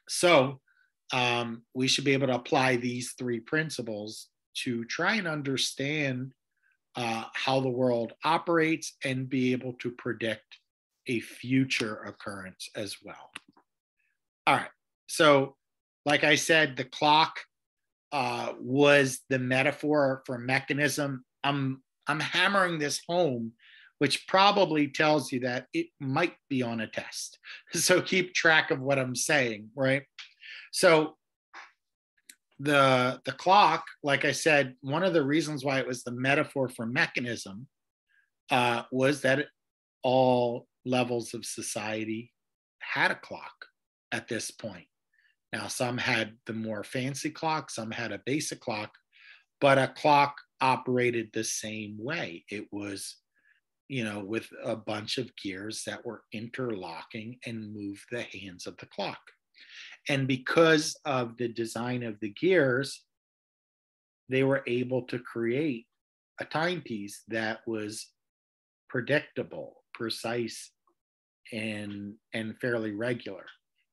So um, we should be able to apply these three principles to try and understand uh, how the world operates and be able to predict a future occurrence as well. All right. So, like I said, the clock uh, was the metaphor for mechanism. I'm I'm hammering this home, which probably tells you that it might be on a test. So keep track of what I'm saying, right? So the the clock, like I said, one of the reasons why it was the metaphor for mechanism uh, was that all levels of society had a clock at this point. Now, some had the more fancy clock, some had a basic clock, but a clock operated the same way. It was, you know, with a bunch of gears that were interlocking and moved the hands of the clock. And because of the design of the gears, they were able to create a timepiece that was predictable, precise, and and fairly regular.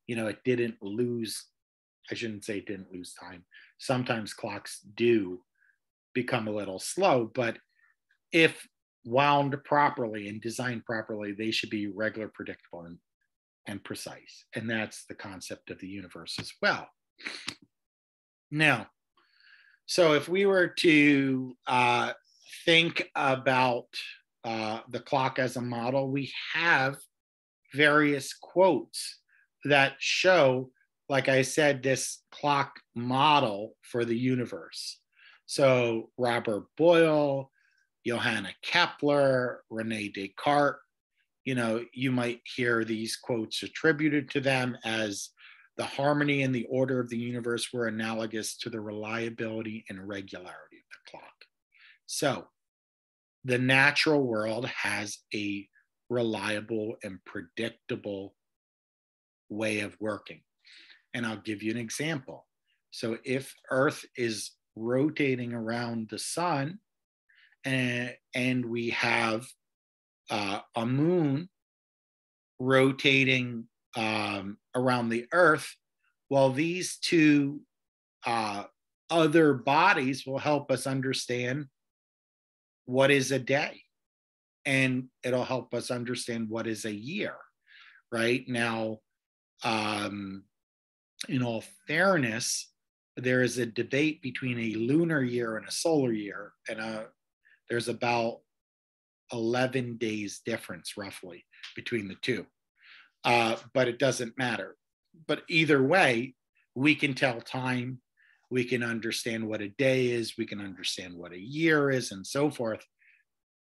You know, it didn't lose. I shouldn't say it didn't lose time. Sometimes clocks do become a little slow, but if wound properly and designed properly, they should be regular, predictable, and, and precise. And that's the concept of the universe as well. Now, so if we were to uh, think about uh, the clock as a model, we have various quotes that show, like I said, this clock model for the universe. So Robert Boyle, Johanna Kepler, Rene Descartes, you know, you might hear these quotes attributed to them as the harmony and the order of the universe were analogous to the reliability and regularity of the clock. So the natural world has a reliable and predictable way of working. And I'll give you an example. So if Earth is rotating around the sun and, and we have uh, a moon rotating um, around the Earth, well, these two uh, other bodies will help us understand what is a day. And it'll help us understand what is a year, right? Now, um, in all fairness, there is a debate between a lunar year and a solar year, and uh, there's about 11 days difference roughly between the two. Uh, but it doesn't matter. But either way, we can tell time, we can understand what a day is, we can understand what a year is, and so forth.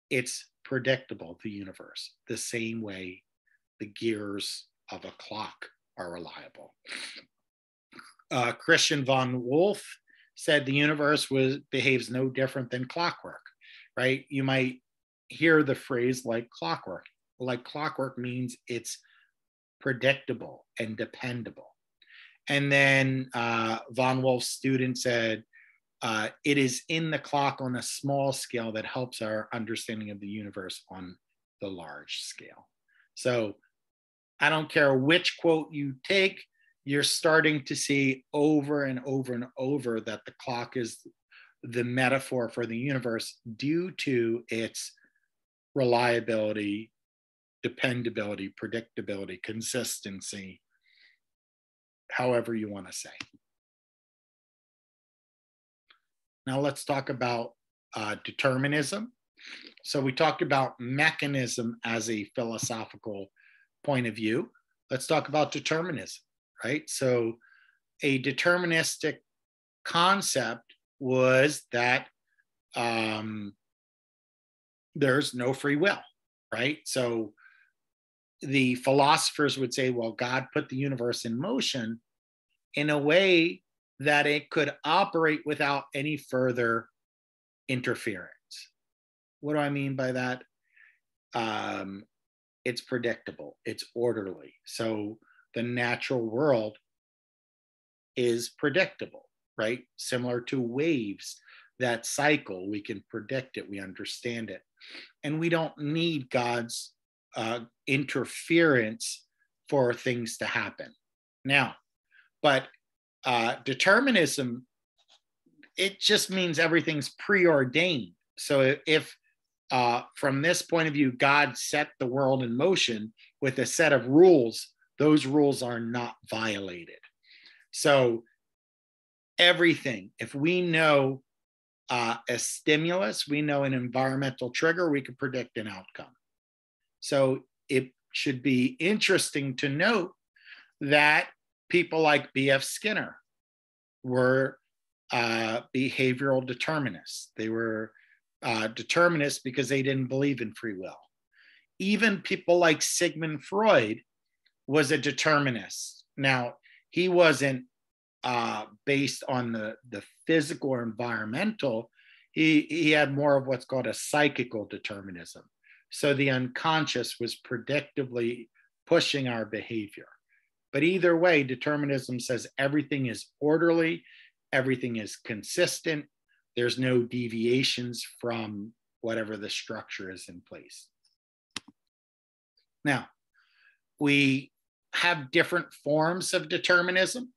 It's predictable, the universe, the same way the gears of a clock are reliable. Uh, Christian von Wolff said the universe was behaves no different than clockwork, right? You might hear the phrase like clockwork. Like clockwork means it's predictable and dependable. And then uh, von Wolff's student said, uh, it is in the clock on a small scale that helps our understanding of the universe on the large scale. So I don't care which quote you take, you're starting to see over and over and over that the clock is the metaphor for the universe due to its reliability, dependability, predictability, consistency, however you want to say. Now let's talk about uh, determinism. So we talked about mechanism as a philosophical point of view. Let's talk about determinism, right? So a deterministic concept was that um, there's no free will, right? So the philosophers would say, well, God put the universe in motion in a way that it could operate without any further interference. What do I mean by that? Um, it's predictable, it's orderly. So the natural world is predictable, right? Similar to waves that cycle, we can predict it, we understand it. And we don't need God's uh, interference for things to happen. Now, but uh, determinism, it just means everything's preordained. So if uh, from this point of view, God set the world in motion with a set of rules, those rules are not violated. So everything, if we know uh, a stimulus, we know an environmental trigger, we can predict an outcome. So it should be interesting to note that people like B.F. Skinner were uh, behavioral determinists. They were uh, determinists because they didn't believe in free will. Even people like Sigmund Freud was a determinist. Now, he wasn't uh, based on the, the physical or environmental, he, he had more of what's called a psychical determinism. So the unconscious was predictably pushing our behavior. But either way, determinism says everything is orderly, everything is consistent, there's no deviations from whatever the structure is in place. Now, we have different forms of determinism.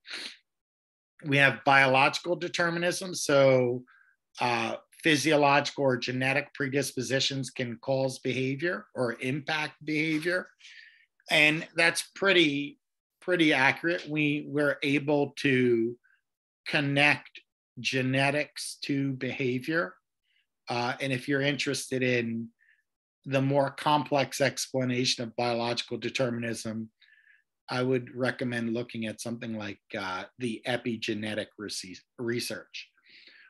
We have biological determinism. So, uh, physiological or genetic predispositions can cause behavior or impact behavior. And that's pretty pretty accurate. We we're able to connect genetics to behavior. Uh, and if you're interested in the more complex explanation of biological determinism, I would recommend looking at something like uh, the epigenetic research.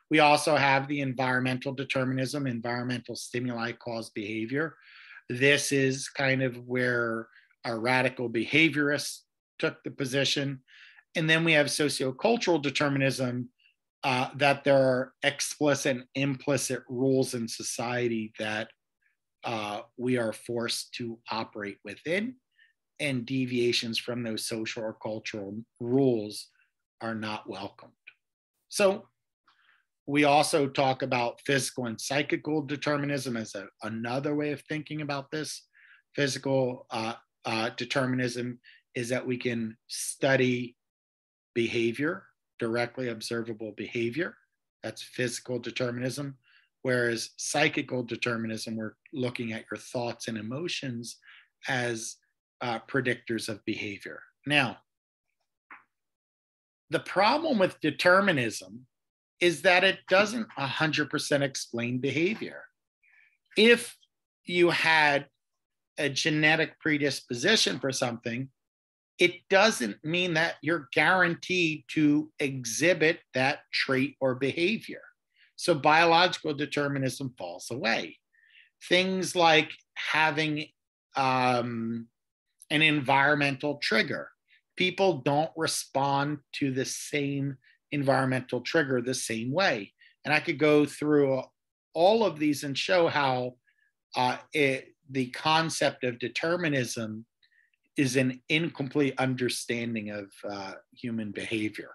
We also have the environmental determinism, environmental stimuli cause behavior. This is kind of where our radical behaviorists took the position. And then we have sociocultural determinism uh, that there are explicit and implicit rules in society that uh, we are forced to operate within, and deviations from those social or cultural rules are not welcomed. So we also talk about physical and psychical determinism as a, another way of thinking about this. Physical uh, uh, determinism is that we can study behavior, directly observable behavior. That's physical determinism. Whereas psychical determinism, we're looking at your thoughts and emotions as uh, predictors of behavior. Now, the problem with determinism is that it doesn't 100% explain behavior. If you had a genetic predisposition for something, it doesn't mean that you're guaranteed to exhibit that trait or behavior. So biological determinism falls away. Things like having um, an environmental trigger. People don't respond to the same environmental trigger the same way. And I could go through all of these and show how uh, it, the concept of determinism is an incomplete understanding of uh, human behavior.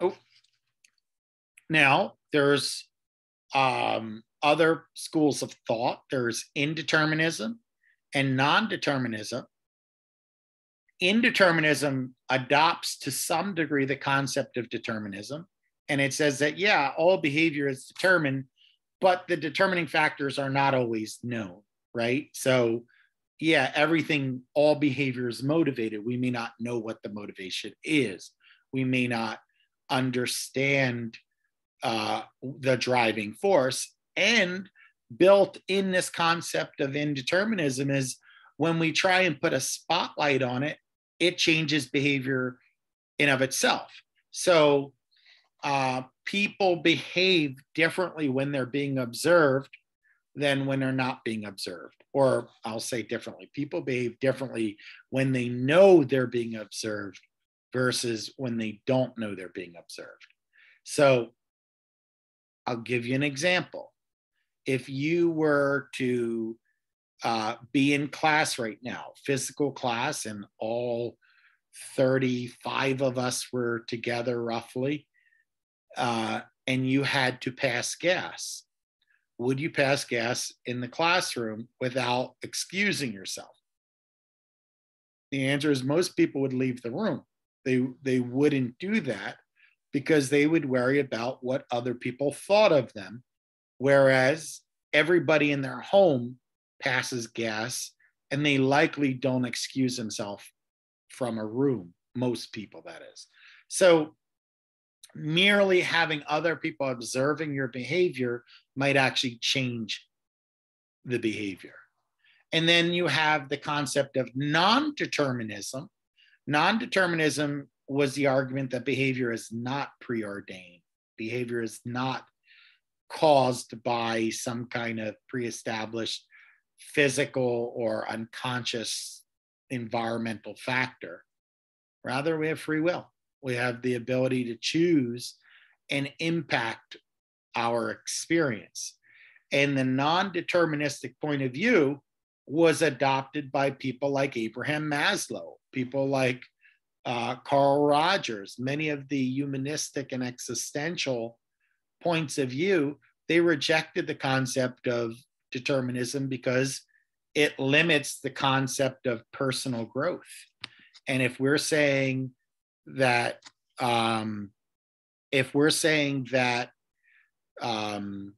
Oh, now there's um, other schools of thought. There's indeterminism and non-determinism. Indeterminism adopts to some degree the concept of determinism, and it says that yeah, all behavior is determined, but the determining factors are not always known right? So, yeah, everything, all behavior is motivated. We may not know what the motivation is. We may not understand uh, the driving force. And built in this concept of indeterminism is when we try and put a spotlight on it, it changes behavior in of itself. So uh, people behave differently when they're being observed than when they're not being observed. Or I'll say differently, people behave differently when they know they're being observed versus when they don't know they're being observed. So I'll give you an example. If you were to uh, be in class right now, physical class, and all 35 of us were together roughly, uh, and you had to pass gas, would you pass gas in the classroom without excusing yourself? The answer is most people would leave the room. They, they wouldn't do that because they would worry about what other people thought of them. Whereas everybody in their home passes gas and they likely don't excuse themselves from a room, most people, that is. So merely having other people observing your behavior might actually change the behavior. And then you have the concept of non determinism. Non determinism was the argument that behavior is not preordained, behavior is not caused by some kind of pre established physical or unconscious environmental factor. Rather, we have free will. We have the ability to choose and impact our experience. And the non deterministic point of view was adopted by people like Abraham Maslow, people like uh, Carl Rogers, many of the humanistic and existential points of view. They rejected the concept of determinism because it limits the concept of personal growth. And if we're saying that, um, if we're saying that um,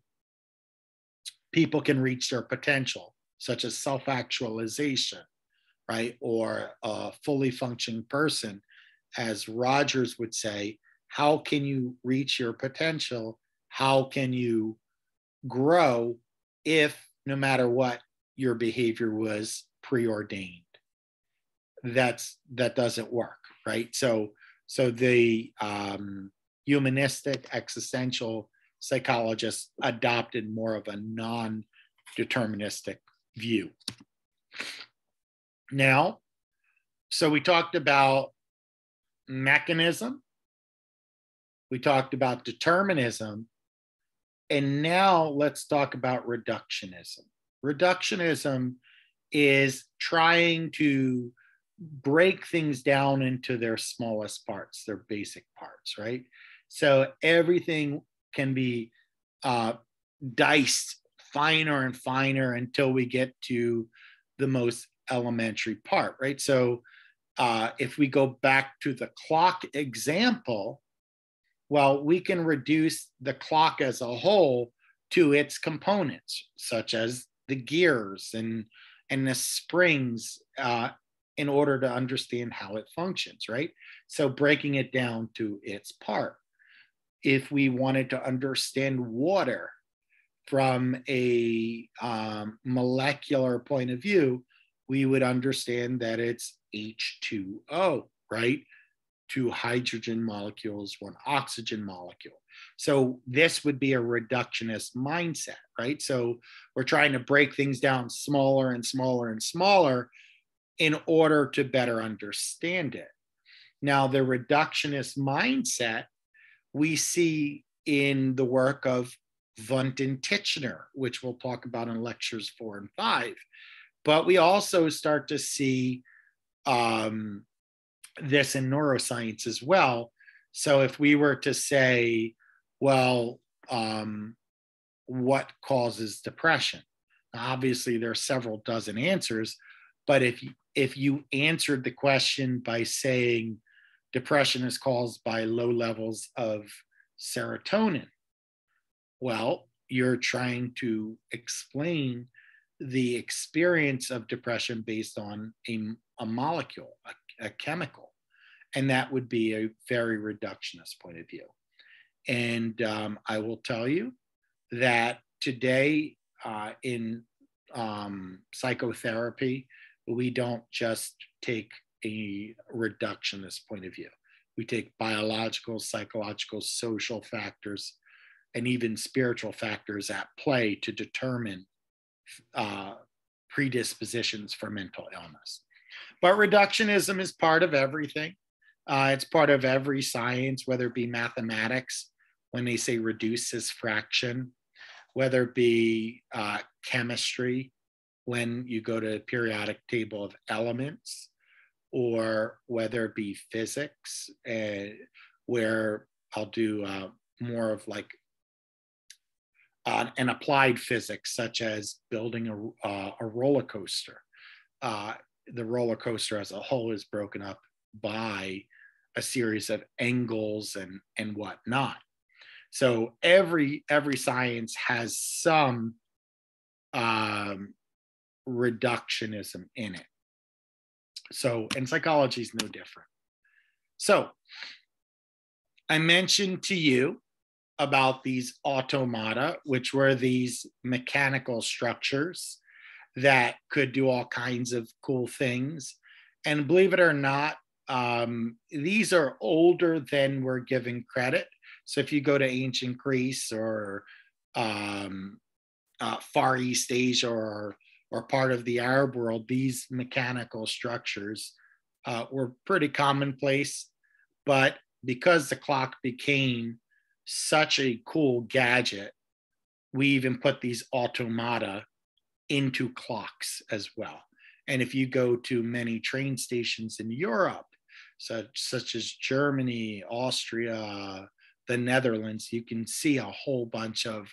people can reach their potential, such as self actualization, right? Or a fully functioning person, as Rogers would say, how can you reach your potential? How can you grow if no matter what your behavior was preordained? That's that doesn't work, right? So so the um, humanistic existential psychologists adopted more of a non deterministic view. Now, so we talked about mechanism, we talked about determinism, and now let's talk about reductionism. Reductionism is trying to break things down into their smallest parts, their basic parts, right? So everything can be uh, diced finer and finer until we get to the most elementary part, right? So uh, if we go back to the clock example, well, we can reduce the clock as a whole to its components, such as the gears and and the springs, uh, in order to understand how it functions, right? So breaking it down to its part. If we wanted to understand water from a um, molecular point of view, we would understand that it's H2O, right? Two hydrogen molecules, one oxygen molecule. So this would be a reductionist mindset, right? So we're trying to break things down smaller and smaller and smaller in order to better understand it. Now, the reductionist mindset we see in the work of Wundt and Titchener, which we'll talk about in lectures four and five. But we also start to see um, this in neuroscience as well. So if we were to say, well, um, what causes depression? Obviously, there are several dozen answers, but if if you answered the question by saying depression is caused by low levels of serotonin, well, you're trying to explain the experience of depression based on a, a molecule, a, a chemical. And that would be a very reductionist point of view. And um, I will tell you that today uh, in um, psychotherapy, we don't just take a reductionist point of view. We take biological, psychological, social factors, and even spiritual factors at play to determine uh, predispositions for mental illness. But reductionism is part of everything. Uh, it's part of every science, whether it be mathematics, when they say reduce reduces fraction, whether it be uh, chemistry, when you go to the periodic table of elements, or whether it be physics, uh, where I'll do uh, more of like uh, an applied physics, such as building a, uh, a roller coaster. The roller coaster as a whole is broken up by a series of angles and, and whatnot. So every every science has some um, reductionism in it. So, and psychology is no different. So, I mentioned to you about these automata, which were these mechanical structures that could do all kinds of cool things. And believe it or not, um, these are older than we're giving credit. So if you go to ancient Greece or um, uh, Far East Asia or, or part of the Arab world, these mechanical structures uh, were pretty commonplace. But because the clock became such a cool gadget. We even put these automata into clocks as well. And if you go to many train stations in Europe, such, such as Germany, Austria, the Netherlands, you can see a whole bunch of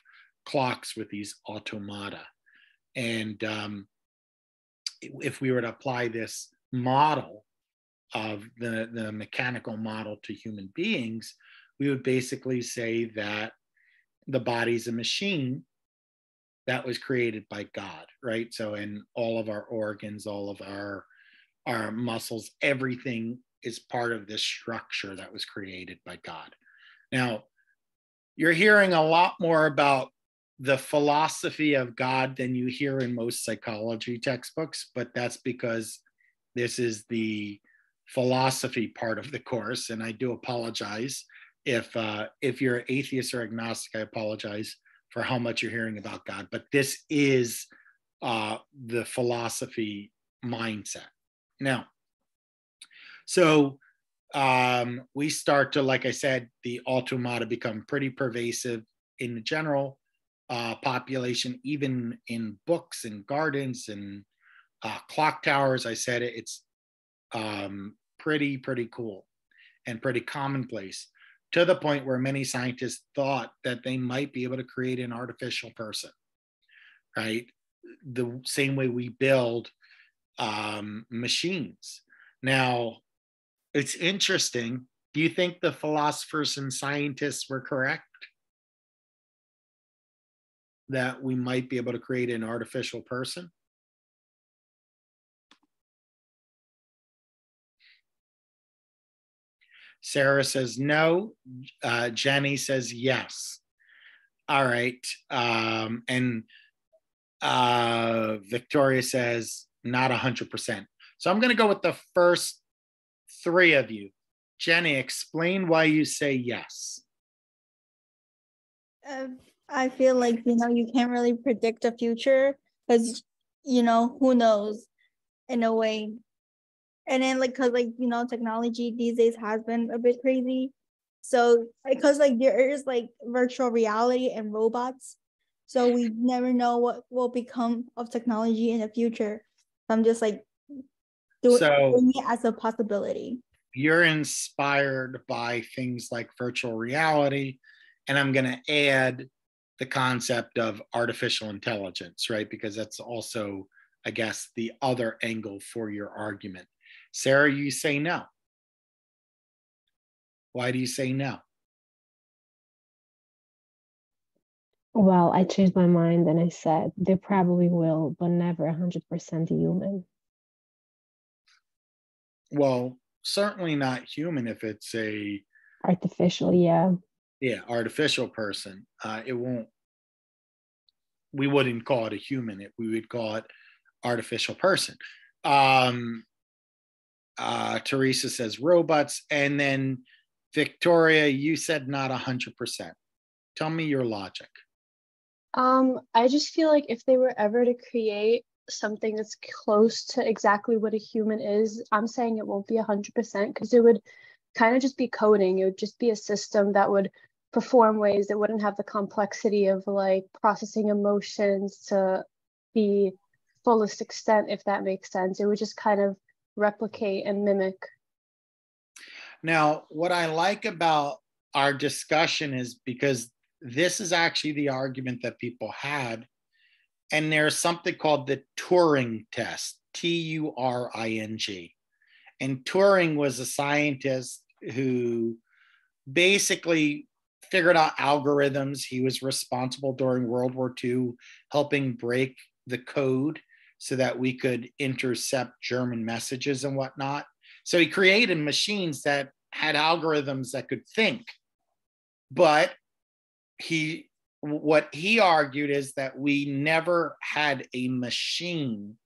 clocks with these automata. And um, if we were to apply this model of the, the mechanical model to human beings, we would basically say that the body's a machine that was created by God, right? So in all of our organs, all of our our muscles, everything is part of this structure that was created by God. Now, you're hearing a lot more about the philosophy of God than you hear in most psychology textbooks, but that's because this is the philosophy part of the course. And I do apologize if uh, if you're atheist or agnostic, I apologize for how much you're hearing about God, but this is uh, the philosophy mindset. Now, so um, we start to, like I said, the automata become pretty pervasive in the general uh, population, even in books and gardens and uh, clock towers. I said it, it's um, pretty, pretty cool and pretty commonplace to the point where many scientists thought that they might be able to create an artificial person, right? The same way we build um, machines. Now, it's interesting. Do you think the philosophers and scientists were correct? That we might be able to create an artificial person? Sarah says no. Uh, Jenny says yes. All right. Um, and uh, Victoria says not 100%. So I'm going to go with the first three of you. Jenny, explain why you say yes. Uh, I feel like, you know, you can't really predict the future because, you know, who knows in a way and then like because like you know technology these days has been a bit crazy so because like there is like virtual reality and robots so we never know what will become of technology in the future i'm just like doing, So- it as a possibility You're inspired by things like virtual reality. And I'm going to add the concept of artificial intelligence, right? Because that's also, I guess, the other angle for your argument. Sarah, you say no. Why do you say no? Well, I changed my mind and I said they probably will, but never 100% human. Well, certainly not human if it's a Artificial, yeah. yeah artificial person. Uh, it won't. We wouldn't call it a human. It, we would call it artificial person. Um, uh, Teresa says robots, and then Victoria, you said not a hundred percent. Tell me your logic. Um, I just feel like if they were ever to create something that's close to exactly what a human is, I'm saying it won't be 100% because it would kind of just be coding. It would just be a system that would perform ways that wouldn't have the complexity of like processing emotions to the fullest extent, if that makes sense. It would just kind of replicate and mimic. Now, what I like about our discussion is because this is actually the argument that people had. And there's something called the Turing test, T U R I N G. And Turing was a scientist who basically figured out algorithms. He was responsible during World War II, helping break the code so that we could intercept German messages and whatnot. So he created machines that had algorithms that could think. But he what he argued is that we never had a machine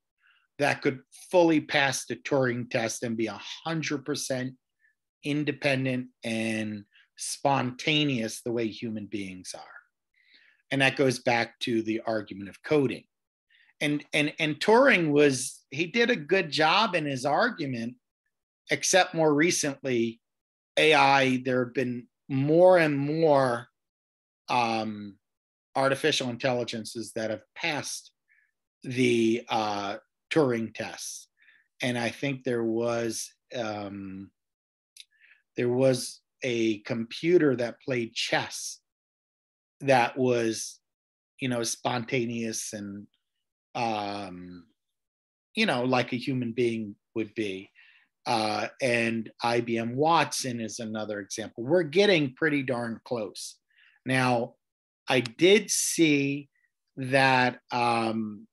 that could fully pass the Turing test and be 100% independent and spontaneous the way human beings are. And that goes back to the argument of coding. And and and Turing was he did a good job in his argument, except more recently, AI, there have been more and more um, artificial intelligences that have passed the uh, Turing tests, and I think there was um, there was a computer that played chess that was, you know, spontaneous and um, you know, like a human being would be. Uh, and IBM Watson is another example. We're getting pretty darn close. Now, I did see that um,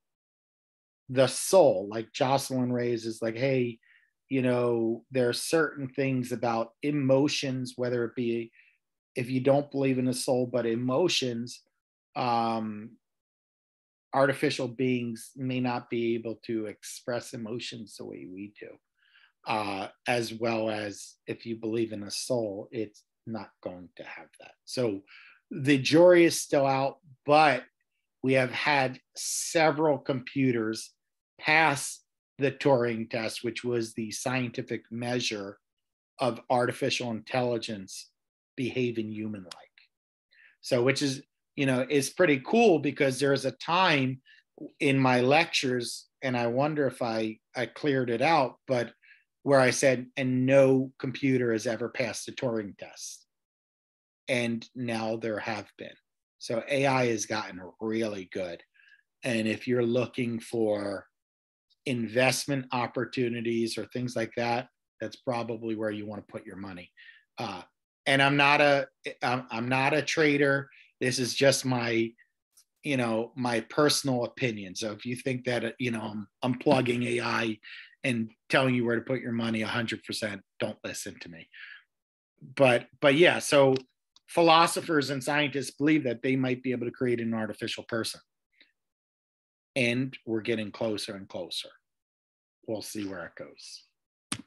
the soul, like Jocelyn raises, like, hey, you know, there are certain things about emotions, whether it be if you don't believe in the soul, but emotions, um, artificial beings may not be able to express emotions the way we do. Uh, as well as if you believe in a soul, it's not going to have that. So the jury is still out, but we have had several computers pass the Turing test, which was the scientific measure of artificial intelligence behaving human like. So, which is, you know, is pretty cool because there's a time in my lectures, and I wonder if I, I cleared it out, but where I said, and no computer has ever passed the Turing test. And now there have been. So AI has gotten really good. And if you're looking for investment opportunities or things like that, that's probably where you want to put your money. Uh, and I'm not a I'm, I'm not a trader. This is just my you know my personal opinion. So if you think that you know I'm, I'm plugging AI and telling you where to put your money 100%, don't listen to me. But but yeah, so philosophers and scientists believe that they might be able to create an artificial person. And we're getting closer and closer. We'll see where it goes.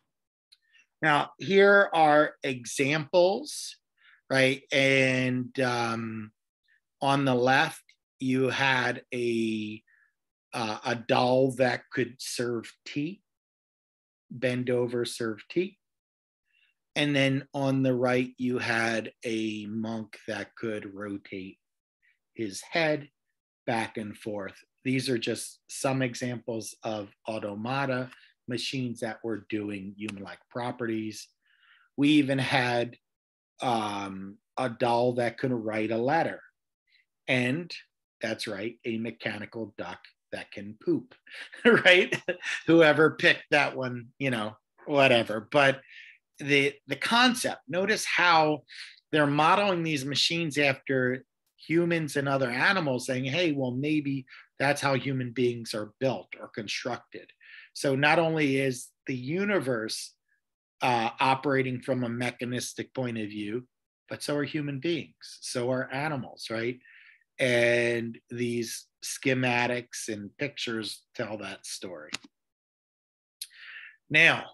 Now, here are examples, right? And um, on the left, you had a uh, a doll that could serve tea, bend over, serve tea. And then on the right, you had a monk that could rotate his head back and forth. These are just some examples of automata machines that were doing human like properties. We even had um, a doll that could write a letter. And that's right, a mechanical duck that can poop, right? Whoever picked that one, you know, whatever. But the the concept, notice how they're modeling these machines after humans and other animals, saying, hey, well, maybe that's how human beings are built or constructed. So not only is the universe uh, operating from a mechanistic point of view, but so are human beings, so are animals, right? And these schematics and pictures tell that story. Now,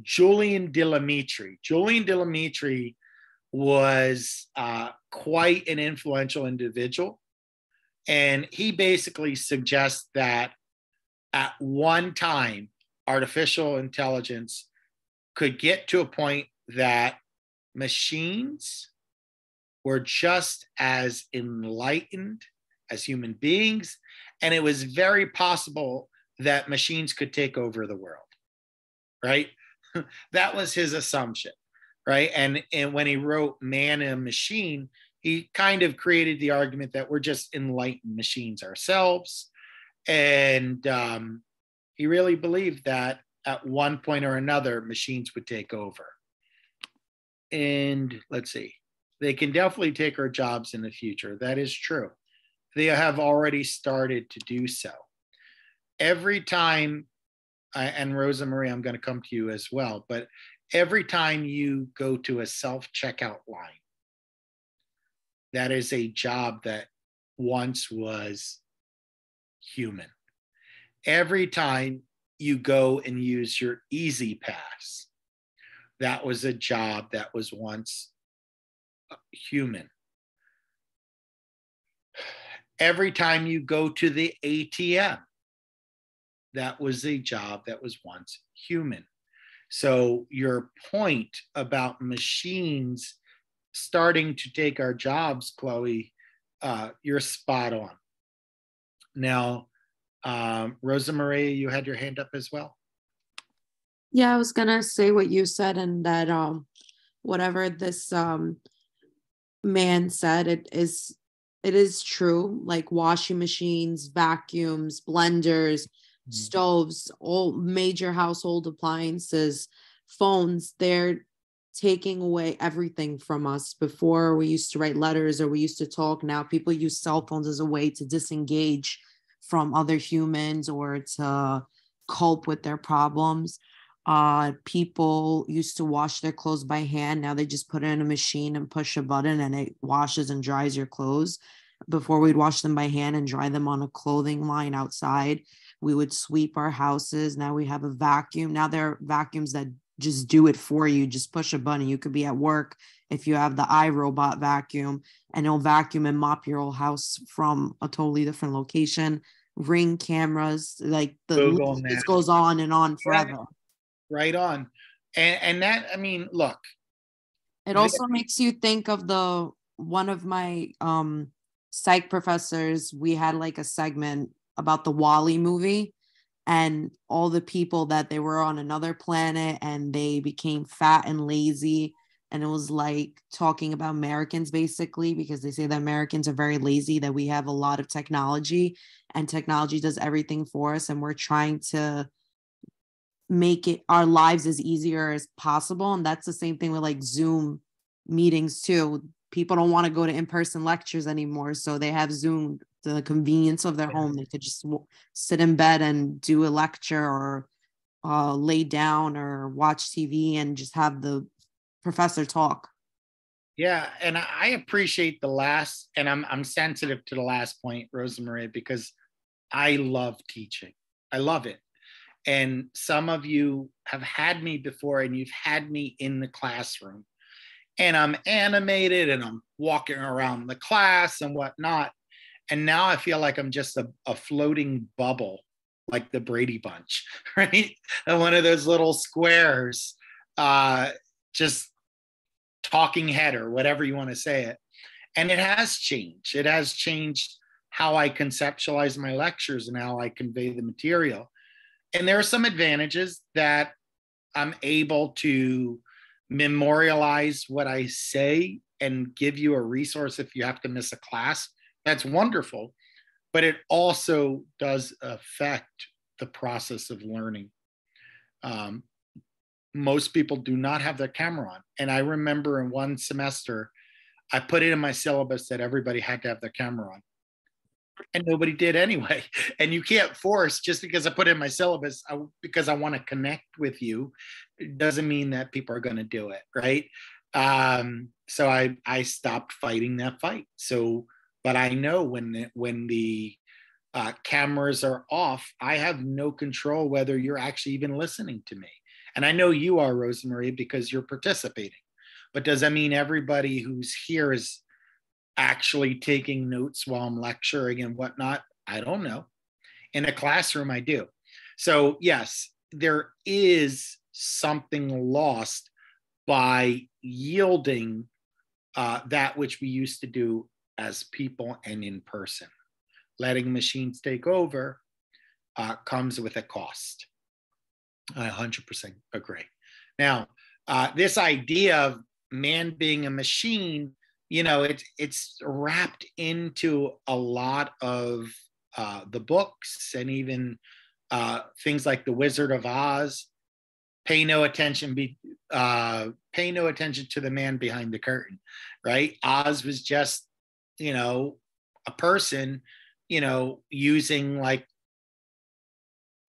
Julian de Julian de was uh, quite an influential individual. And he basically suggests that at one time, artificial intelligence could get to a point that machines were just as enlightened as human beings. And it was very possible that machines could take over the world, right? that was his assumption, right? And, and when he wrote Man and Machine, he kind of created the argument that we're just enlightened machines ourselves and um, he really believed that at one point or another, machines would take over. And let's see, they can definitely take our jobs in the future. That is true. They have already started to do so. Every time, and Rosa Marie, I'm going to come to you as well, but every time you go to a self checkout line, that is a job that once was human. Every time you go and use your E-ZPass, that was a job that was once human. Every time you go to the ATM, that was a job that was once human. So, your point about machines starting to take our jobs, Chloe, uh, you're spot on. Now, um, Rosa Maria, you had your hand up as well. Yeah, I was gonna say what you said, and that um, whatever this um man said, it is it is true. Like washing machines, vacuums, blenders, mm-hmm. stoves, all major household appliances, phones, they're taking away everything from us. Before we used to write letters or we used to talk. Now people use cell phones as a way to disengage from other humans or to cope with their problems. Uh, people used to wash their clothes by hand. Now they just put it in a machine and push a button and it washes and dries your clothes. Before we'd wash them by hand and dry them on a clothing line outside. We would sweep our houses. Now we have a vacuum. Now there are vacuums that just do it for you. Just push a button. You could be at work if you have the iRobot vacuum and it'll vacuum and mop your whole house from a totally different location. Ring cameras, like the list goes on and on forever. Right, on. And and that I mean, look. It also makes you think of the one of my um psych professors, we had like a segment about the WALL-E movie and all the people that they were on another planet and they became fat and lazy and it was like talking about Americans basically because they say that Americans are very lazy that we have a lot of technology and technology does everything for us and we're trying to make it our lives as easier as possible and that's the same thing with like Zoom meetings too people don't want to go to in-person lectures anymore so they have Zoom the convenience of their home they could just w- sit in bed and do a lecture or uh, lay down or watch TV and just have the professor talk. Yeah, and I appreciate the last, and I'm I'm sensitive to the last point, Rosemarie, because I love teaching. I love it. And some of you have had me before, and you've had me in the classroom, and I'm animated and I'm walking around the class and whatnot. And now I feel like I'm just a, a floating bubble, like the Brady Bunch, right? And one of those little squares, uh, just talking head or whatever you want to say it. And it has changed. It has changed how I conceptualize my lectures and how I convey the material. And there are some advantages that I'm able to memorialize what I say and give you a resource if you have to miss a class. That's wonderful. But it also does affect the process of learning. Um, most people do not have their camera on. And I remember in one semester, I put it in my syllabus that everybody had to have their camera on. And nobody did anyway. And you can't force just because I put in my syllabus I, because I want to connect with you, doesn't mean that people are going to do it, right? Um, so I I stopped fighting that fight. So, but I know when the, when the uh, cameras are off, I have no control whether you're actually even listening to me. And I know you are, Rosemarie, because you're participating. But does that mean everybody who's here is actually taking notes while I'm lecturing and whatnot? I don't know. In a classroom, I do. So, yes, there is something lost by yielding uh, that which we used to do as people and in person. Letting machines take over uh, comes with a cost. I 100% agree. Now, uh, this idea of man being a machine, you know, it's it's wrapped into a lot of uh, the books and even uh, things like The Wizard of Oz. Pay no attention, be uh, pay no attention to the man behind the curtain, right? Oz was just, you know, a person, you know, using like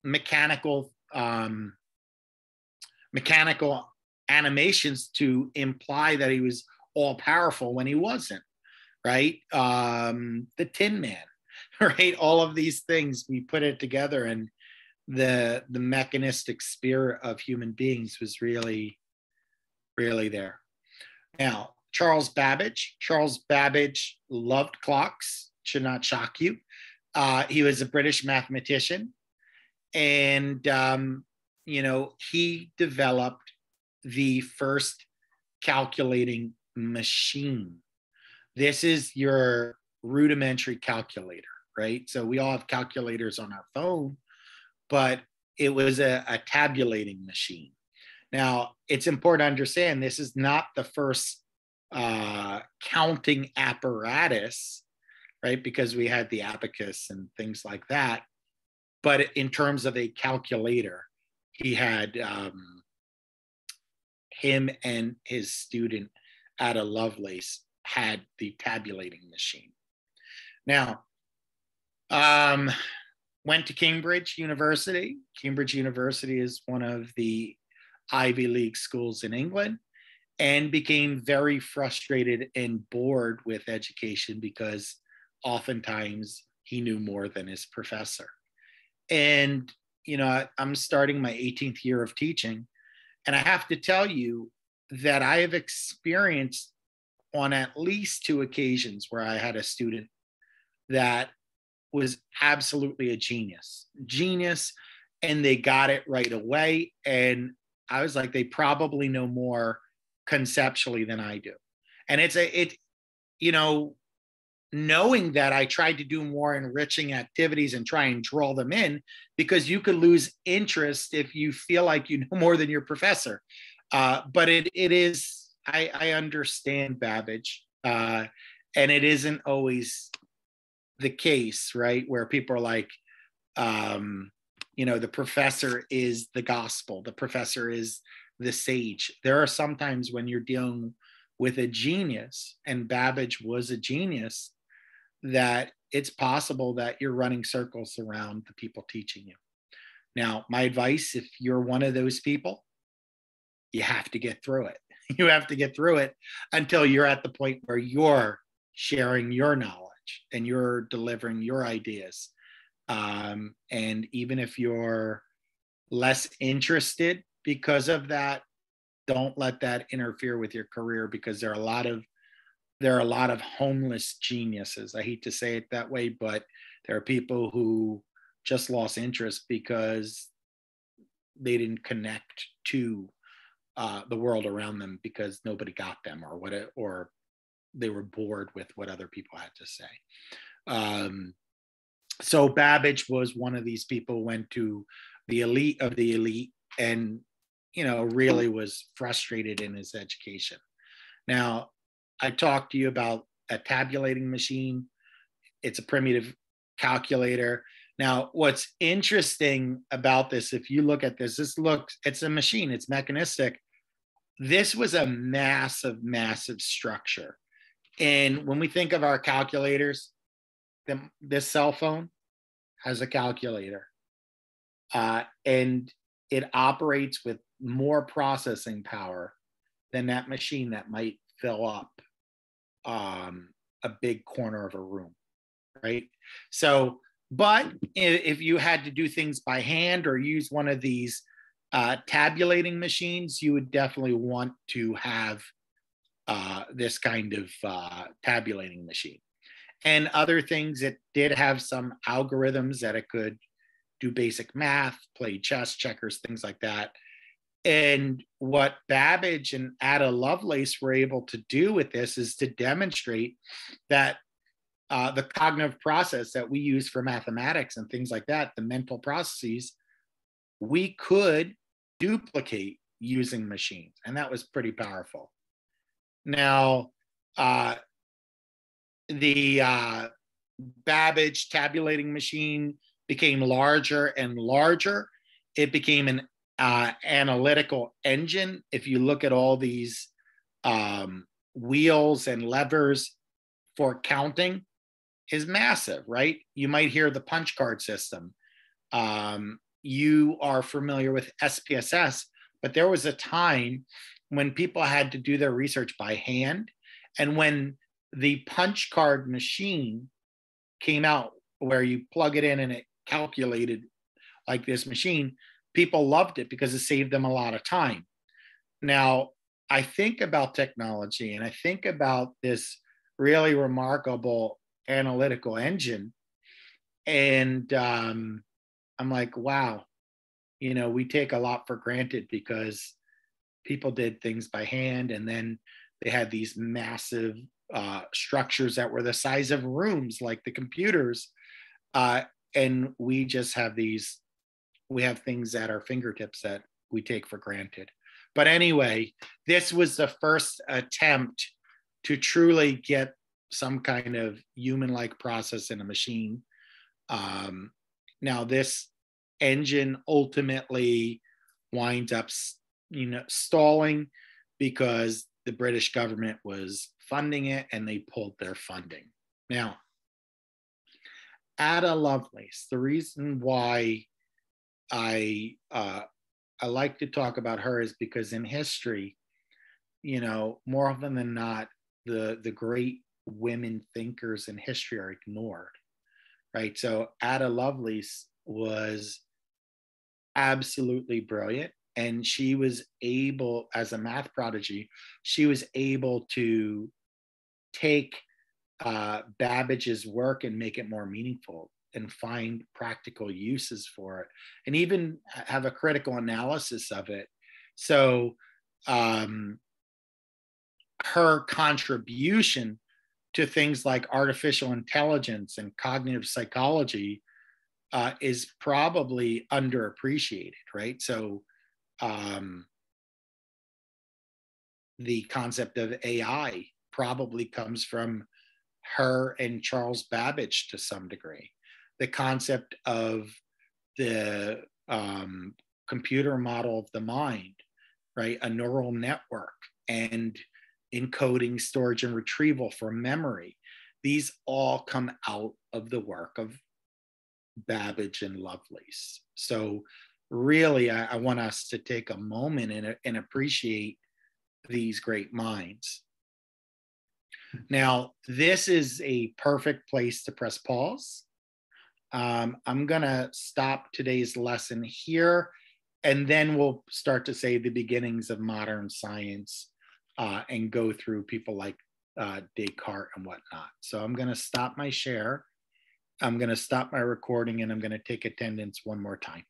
mechanical um, mechanical animations to imply that he was all powerful when he wasn't, right? Um, the Tin Man, right? All of these things we put it together, and the the mechanistic spirit of human beings was really, really there. Now, Charles Babbage. Charles Babbage loved clocks. Should not shock you. Uh, he was a British mathematician and um, you know he developed the first calculating machine. This is your rudimentary calculator right? So we all have calculators on our phone but it was a, a tabulating machine. Now it's important to understand this is not the first uh, counting apparatus right? Because we had the abacus and things like that. But in terms of a calculator, he had um, him and his student Ada Lovelace had the tabulating machine. Now, um, went to Cambridge University. Cambridge University is one of the Ivy League schools in England and became very frustrated and bored with education because oftentimes he knew more than his professor and you know i'm starting my 18th year of teaching and i have to tell you that i have experienced on at least two occasions where i had a student that was absolutely a genius genius and they got it right away and i was like they probably know more conceptually than i do and it's a it you know knowing that I tried to do more enriching activities and try and draw them in because you could lose interest if you feel like you know more than your professor. Uh, but it it is I, I understand Babbage, uh, and it isn't always the case, right? Where people are like, um, you know, the professor is the gospel, the professor is the sage. There are sometimes when you're dealing with a genius, and Babbage was a genius, that it's possible that you're running circles around the people teaching you. Now, my advice if you're one of those people, you have to get through it. You have to get through it until you're at the point where you're sharing your knowledge and you're delivering your ideas. Um, and even if you're less interested because of that, don't let that interfere with your career because there are a lot of there are a lot of homeless geniuses. I hate to say it that way, but there are people who just lost interest because they didn't connect to uh, the world around them because nobody got them or what it, or they were bored with what other people had to say. Um, so Babbage was one of these people went to the elite of the elite and you know really was frustrated in his education. Now I talked to you about a tabulating machine. It's a primitive calculator. Now, what's interesting about this, if you look at this, this looks, it's a machine, it's mechanistic. This was a massive, massive structure. And when we think of our calculators, the, this cell phone has a calculator. Uh, and it operates with more processing power than that machine that might fill up um, a big corner of a room, right? So, but if you had to do things by hand or use one of these uh, tabulating machines, you would definitely want to have uh, this kind of uh, tabulating machine. And other things, it did have some algorithms that it could do basic math, play chess, checkers, things like that. And what Babbage and Ada Lovelace were able to do with this is to demonstrate that uh, the cognitive process that we use for mathematics and things like that, the mental processes, we could duplicate using machines. And that was pretty powerful. Now, uh, the uh, Babbage tabulating machine became larger and larger. It became an uh, analytical engine. If you look at all these um, wheels and levers for counting, is massive, right? You might hear the punch card system. Um, you are familiar with SPSS, but there was a time when people had to do their research by hand. And when the punch card machine came out, where you plug it in and it calculated like this machine, people loved it because it saved them a lot of time. Now, I think about technology and I think about this really remarkable analytical engine. And um, I'm like, wow, you know, we take a lot for granted because people did things by hand and then they had these massive uh, structures that were the size of rooms, like the computers. Uh, and we just have these we have things at our fingertips that we take for granted. But anyway, this was the first attempt to truly get some kind of human like process in a machine. Um, now, this engine ultimately winds up, you know, stalling because the British government was funding it and they pulled their funding. Now, Ada Lovelace, the reason why I uh, I like to talk about her is because in history, you know, more often than not, the the great women thinkers in history are ignored, right? So Ada Lovelace was absolutely brilliant, and she was able, as a math prodigy, she was able to take uh, Babbage's work and make it more meaningful and find practical uses for it and even have a critical analysis of it so um, her contribution to things like artificial intelligence and cognitive psychology uh, is probably underappreciated, right? So, um, the concept of AI probably comes from her and Charles Babbage to some degree. The concept of the um, computer model of the mind, right? A neural network and encoding, storage, and retrieval for memory. These all come out of the work of Babbage and Lovelace. So, really, I, I want us to take a moment and, and appreciate these great minds. Now, this is a perfect place to press pause. Um, I'm going to stop today's lesson here, and then we'll start to say the beginnings of modern science uh, and go through people like uh, Descartes and whatnot. So I'm going to stop my share. I'm going to stop my recording and I'm going to take attendance one more time.